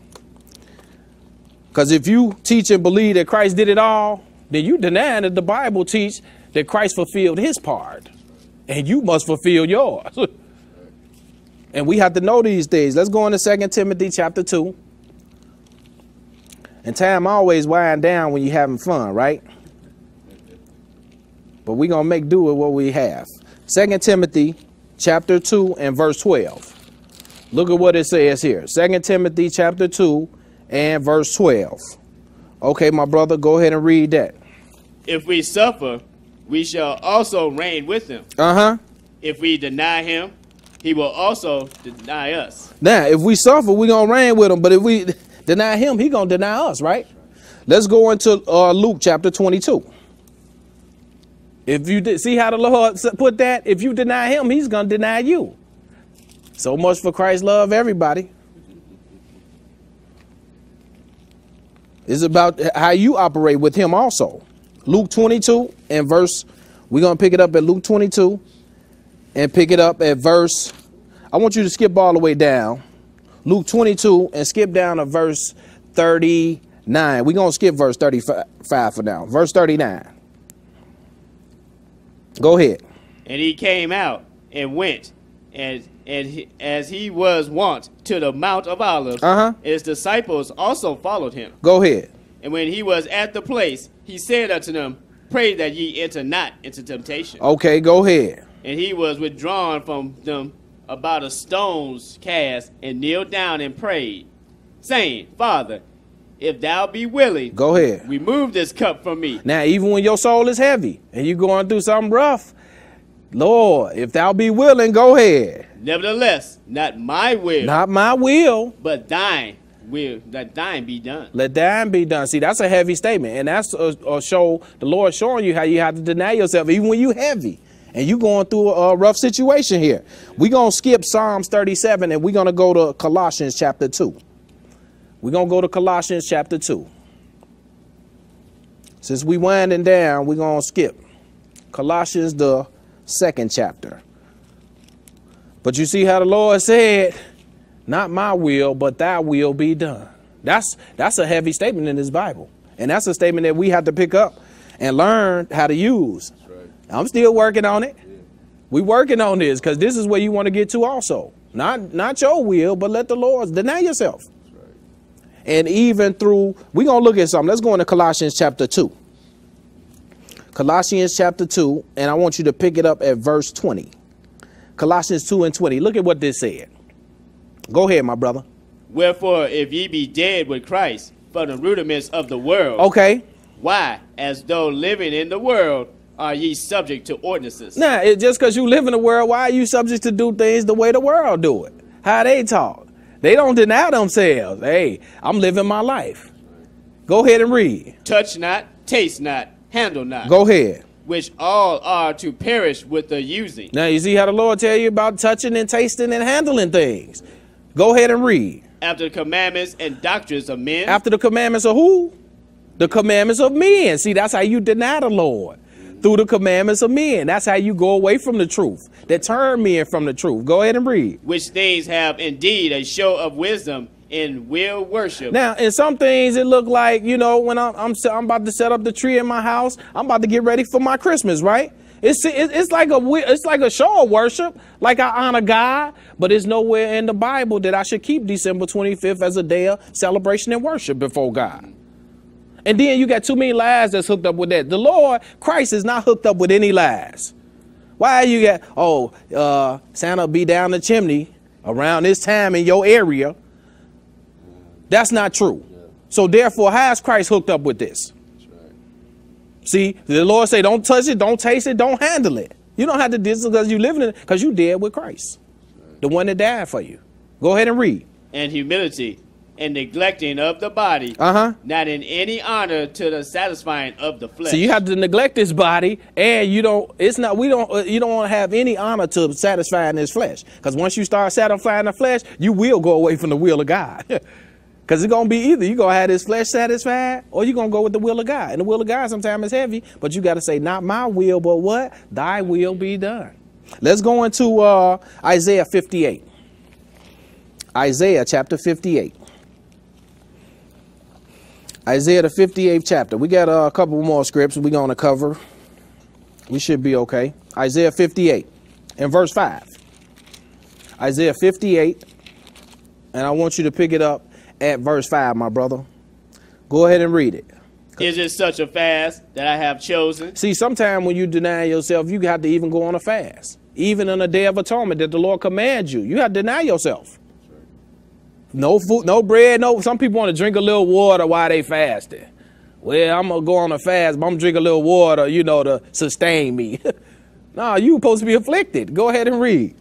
B: Because if you teach and believe that Christ did it all, then you deny that the Bible teach that Christ fulfilled his part. And you must fulfill yours. and we have to know these things. Let's go into Second Timothy chapter 2. And time always wind down when you're having fun, right? But we're going to make do with what we have. Second Timothy chapter 2 and verse 12. Look at what it says here. Second Timothy chapter 2 and verse 12. Okay, my brother, go ahead and read that.
C: If we suffer, we shall also reign with him.
B: Uh huh.
C: If we deny him, he will also deny us.
B: Now, if we suffer, we're going to reign with him. But if we deny him, he going to deny us, right? Let's go into uh, Luke chapter 22. If you did, see how the Lord put that, if you deny him, he's going to deny you. So much for Christ's love, everybody. It's about how you operate with him also. Luke 22 and verse, we're going to pick it up at Luke 22 and pick it up at verse, I want you to skip all the way down. Luke 22 and skip down to verse 39. We're going to skip verse 35 for now. Verse 39. Go ahead.
C: And he came out and went, and and he, as he was wont to the Mount of Olives,
B: Uh-huh.
C: his disciples also followed him.
B: Go ahead.
C: And when he was at the place, he said unto them, Pray that ye enter not into temptation.
B: Okay, go ahead.
C: And he was withdrawn from them about a stone's cast, and kneeled down and prayed, saying, Father, if thou be willing,
B: Go ahead.
C: remove this cup from me.
B: Now, even when your soul is heavy and you're going through something rough, Lord, if thou be willing, go ahead.
C: Nevertheless, not my will,
B: Not my will.
C: but thine will, that thine be done.
B: Let thine be done. See, that's a heavy statement, and that's a, a show the Lord showing you how you have to deny yourself, even when you heavy and you're going through a, rough situation here. We're gonna skip Psalms 37 and we're gonna go to Colossians chapter 2. We're gonna go to Colossians chapter 2. Since we winding down, we're gonna skip Colossians the second chapter. But you see how the Lord said, not my will, but thy will be done. That's that's a heavy statement in this Bible. And that's a statement that we have to pick up and learn how to use. I'm still working on it. We working on this because this is where you want to get to also. Not not your will, but let the Lord deny yourself. And even through, we're gonna look at something. Let's go into Colossians chapter 2. Colossians chapter 2, and I want you to pick it up at verse 20. Colossians 2 and 20. Look at what this said. Go ahead, my brother.
C: Wherefore, if ye be dead with Christ from the rudiments of the world,
B: Okay.
C: why, as though living in the world, are ye subject to ordinances?
B: Now, it, just because you live in the world, why are you subject to do things the way the world do it? How they talk? They don't deny themselves. Hey, I'm living my life. Go ahead and read.
C: Touch not, taste not, handle not.
B: Go ahead.
C: Which all are to perish with the using.
B: Now you see how the Lord tell you about touching and tasting and handling things. Go ahead and read.
C: After the commandments and doctrines of men.
B: After the commandments of who? The commandments of men. See, that's how you deny the Lord. Through the commandments of men. That's how you go away from the truth. That turn men from the truth. Go ahead and read.
C: Which things have indeed a show of wisdom in will worship.
B: Now, in some things, it look like you know when I'm I'm, I'm about to set up the tree in my house. I'm about to get ready for my Christmas, right? It's it's like a it's like a show of worship, like I honor God, but it's nowhere in the Bible that I should keep December 25th as a day of celebration and worship before God. And then you got too many lies that's hooked up with that. The Lord Christ is not hooked up with any lies. Why you got oh uh, Santa be down the chimney around this time in your area? That's not true. So therefore, how is Christ hooked up with this? See, the Lord say, don't touch it, don't taste it, don't handle it. You don't have to do this because you live in it, because you're dead with Christ, the one that died for you. Go ahead and read.
C: And humility and neglecting of the body,
B: uh-huh.
C: not in any honor to the satisfying of the flesh.
B: So you have to neglect this body, and you don't. It's not. We don't. Uh, you don't want to have any honor to satisfying this flesh, because once you start satisfying the flesh, you will go away from the will of God. Because it's going to be either you're going to have this flesh satisfied or you're going to go with the will of God. And the will of God sometimes is heavy, but you got to say, not my will, but what? Thy will be done. Let's go into uh, Isaiah 58. Isaiah chapter 58. Isaiah the 58th chapter. We got uh, a couple more scripts we're going to cover. We should be okay. Isaiah 58 and verse 5. Isaiah 58, and I want you to pick it up at verse 5, my brother. Go ahead and read it.
C: Is it such a fast that I have chosen?
B: See, sometimes when you deny yourself, you have to even go on a fast. Even on a day of atonement that the Lord commands you, you have to deny yourself. No food, no bread, no. Some people want to drink a little water while they fasting. Well, I'm gonna go on a fast, but I'm gonna drink a little water, you know, to sustain me. no, you supposed to be afflicted. Go ahead and read.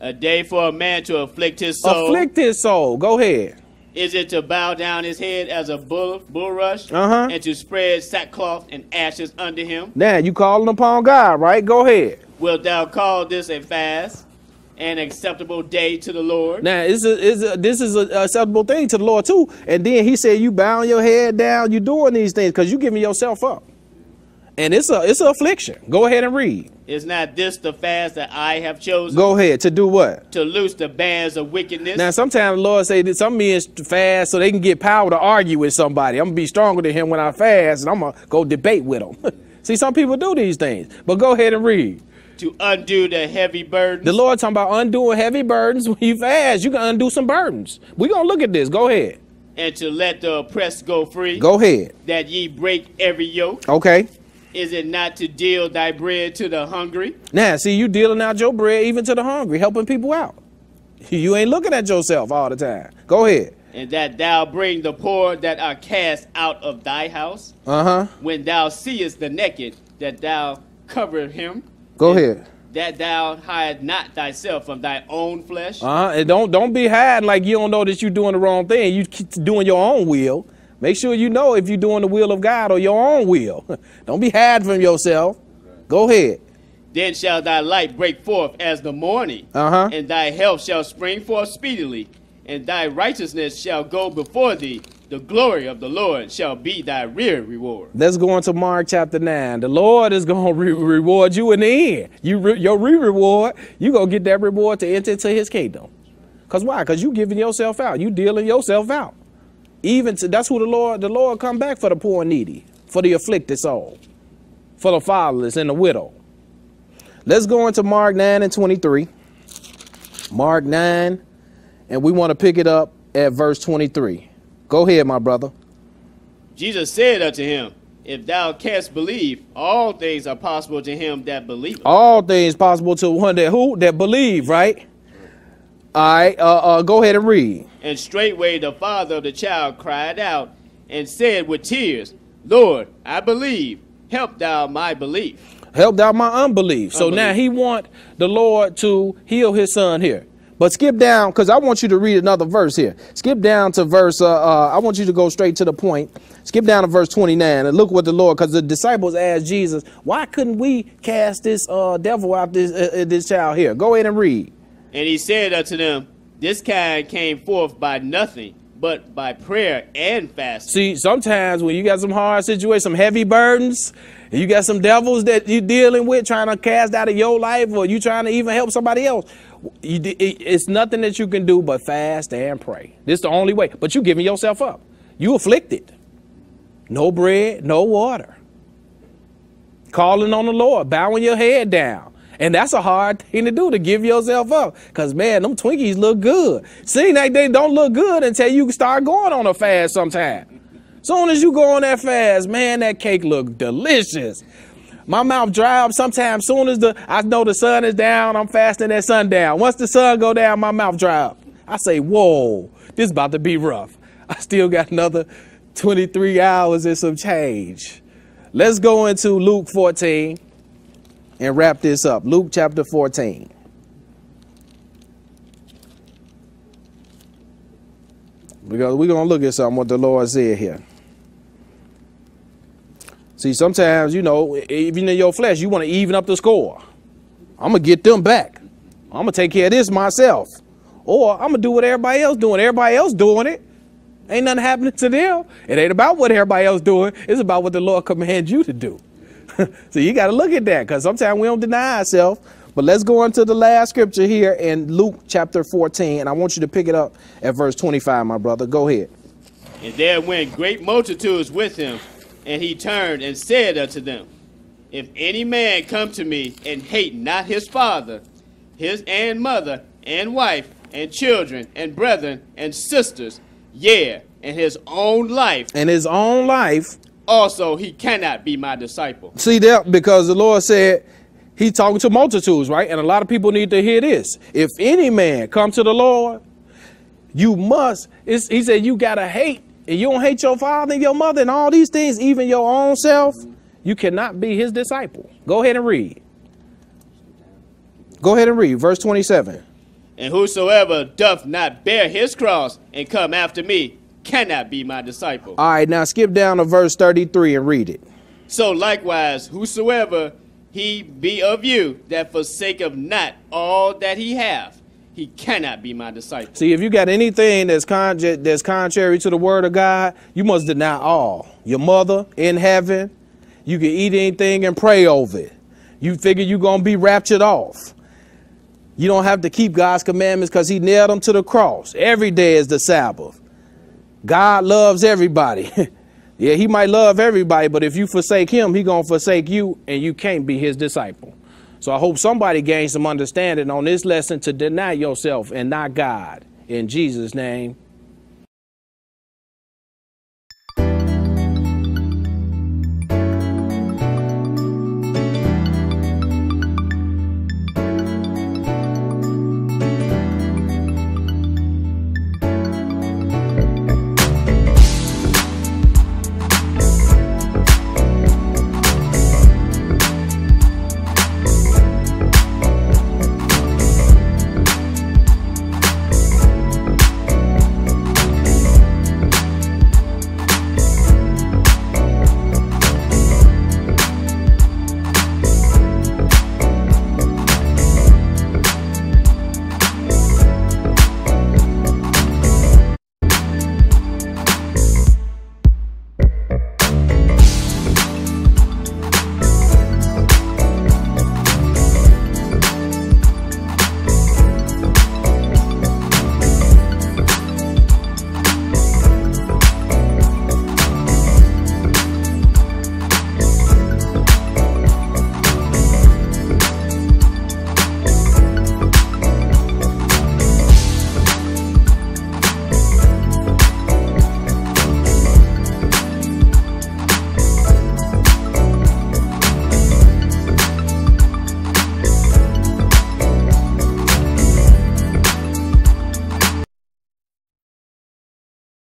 C: A day for a man to afflict his soul.
B: Afflict his soul. Go ahead.
C: Is it to bow down his head as a bull, bulrush
B: uh-huh.
C: and to spread sackcloth and ashes under him?
B: Now you calling upon God, right? Go ahead.
C: Wilt thou call this a fast, an acceptable day to the Lord?
B: Now it's a, it's a, this is an acceptable thing to the Lord too. And then He said, "You bowing your head down, you doing these things because you giving yourself up." And it's a it's an affliction. Go ahead and read.
C: Is not this the fast that I have chosen?
B: Go ahead to do what?
C: To loose the bands of wickedness.
B: Now, sometimes the Lord say that some men fast so they can get power to argue with somebody. I'm gonna be stronger than him when I fast, and I'm gonna go debate with him. See, some people do these things. But go ahead and read.
C: To undo the heavy burdens.
B: The Lord talking about undoing heavy burdens when you fast. You can undo some burdens. We're gonna look at this. Go ahead.
C: And to let the oppressed go free.
B: Go ahead.
C: That ye break every yoke.
B: Okay.
C: Is it not to deal thy bread to the hungry?
B: Now, see, you dealing out your bread even to the hungry, helping people out. You ain't looking at yourself all the time. Go ahead.
C: And that thou bring the poor that are cast out of thy house.
B: Uh huh.
C: When thou seest the naked, that thou cover him.
B: Go ahead.
C: That thou hide not thyself from thy own flesh.
B: Uh huh. And don't don't be hiding like you don't know that you're doing the wrong thing. You keep doing your own will. Make sure you know if you're doing the will of God or your own will. Don't be hiding from yourself. Go ahead.
C: Then shall thy light break forth as the morning,
B: uh-huh.
C: and thy health shall spring forth speedily, and thy righteousness shall go before thee. The glory of the Lord shall be thy rear reward.
B: Let's go into Mark chapter 9. The Lord is going to re- reward you in the end. You re- your re-reward, you going to get that reward to enter into his kingdom. Because why? Because you giving yourself out. You dealing yourself out. Even to, that's who the Lord, the Lord come back for the poor and needy, for the afflicted soul, for the fatherless and the widow. Let's go into Mark 9 and 23. Mark 9, and we want to pick it up at verse 23. Go ahead, my brother.
C: Jesus said unto him, If thou canst believe, all things are possible to him that believe.
B: All things possible to one that who? That believe, right? All right, uh, uh, go ahead and read.
C: And straightway the father of the child cried out and said with tears, Lord, I believe. Help thou my belief.
B: Help thou my unbelief. unbelief. So now he want the Lord to heal his son here. But skip down because I want you to read another verse here. Skip down to verse. Uh, uh, I want you to go straight to the point. Skip down to verse 29 and look what the Lord. Because the disciples asked Jesus, "Why couldn't we cast this uh, devil out this uh, uh, this child here?" Go ahead and read.
C: And he said unto them, This kind came forth by nothing, but by prayer and fasting.
B: See, sometimes when you got some hard situations, some heavy burdens, and you got some devils that you're dealing with, trying to cast out of your life, or you trying to even help somebody else, it's nothing that you can do but fast and pray. This is the only way. But you giving yourself up. You afflicted. No bread, no water. Calling on the Lord, bowing your head down. And that's a hard thing to do to give yourself up. Cause man, them Twinkies look good. Seeing like they don't look good until you start going on a fast sometime. Soon as you go on that fast, man, that cake look delicious. My mouth dry up sometimes. Soon as the I know the sun is down, I'm fasting at sundown. Once the sun go down, my mouth dry up. I say, whoa, this about to be rough. I still got another 23 hours and some change. Let's go into Luke 14 and wrap this up. Luke chapter 14. Because we're going to look at something what the Lord said here. See, sometimes, you know, even in your flesh, you want to even up the score. I'm going to get them back. I'm going to take care of this myself. Or I'm going to do what everybody else doing. Everybody else doing it. Ain't nothing happening to them. It ain't about what everybody else doing. It's about what the Lord commands you to do. so you got to look at that because sometimes we don't deny ourselves. But let's go into the last scripture here in Luke chapter 14. And I want you to pick it up at verse 25, my brother. Go ahead.
C: And there went great multitudes with him, and he turned and said unto them, If any man come to me and hate not his father, his and mother, and wife, and children, and brethren, and sisters, yea, and his own life,
B: And his own life.
C: also he cannot be my disciple.
B: See that because the Lord said he talking to multitudes, right? And a lot of people need to hear this. If any man come to the Lord, you must. It's, he said you gotta hate, and you don't hate your father and your mother and all these things, even your own self. You cannot be his disciple. Go ahead and read. Go ahead and read verse 27.
C: And whosoever doth not bear his cross and come after me cannot be my disciple.
B: All right, now skip down to verse 33 and read it.
C: So likewise, whosoever he be of you that forsaketh not all that he hath, he cannot be my disciple.
B: See, if you got anything that's con- that's contrary to the word of God, you must deny all. Your mother in heaven, you can eat anything and pray over it. You figure you're gonna be raptured off. You don't have to keep God's commandments because He nailed them to the cross. Every day is the Sabbath. God loves everybody. yeah, He might love everybody, but if you forsake Him, He gonna forsake you, and you can't be His disciple. So I hope somebody gains some understanding on this lesson to deny yourself and not God. In Jesus' name,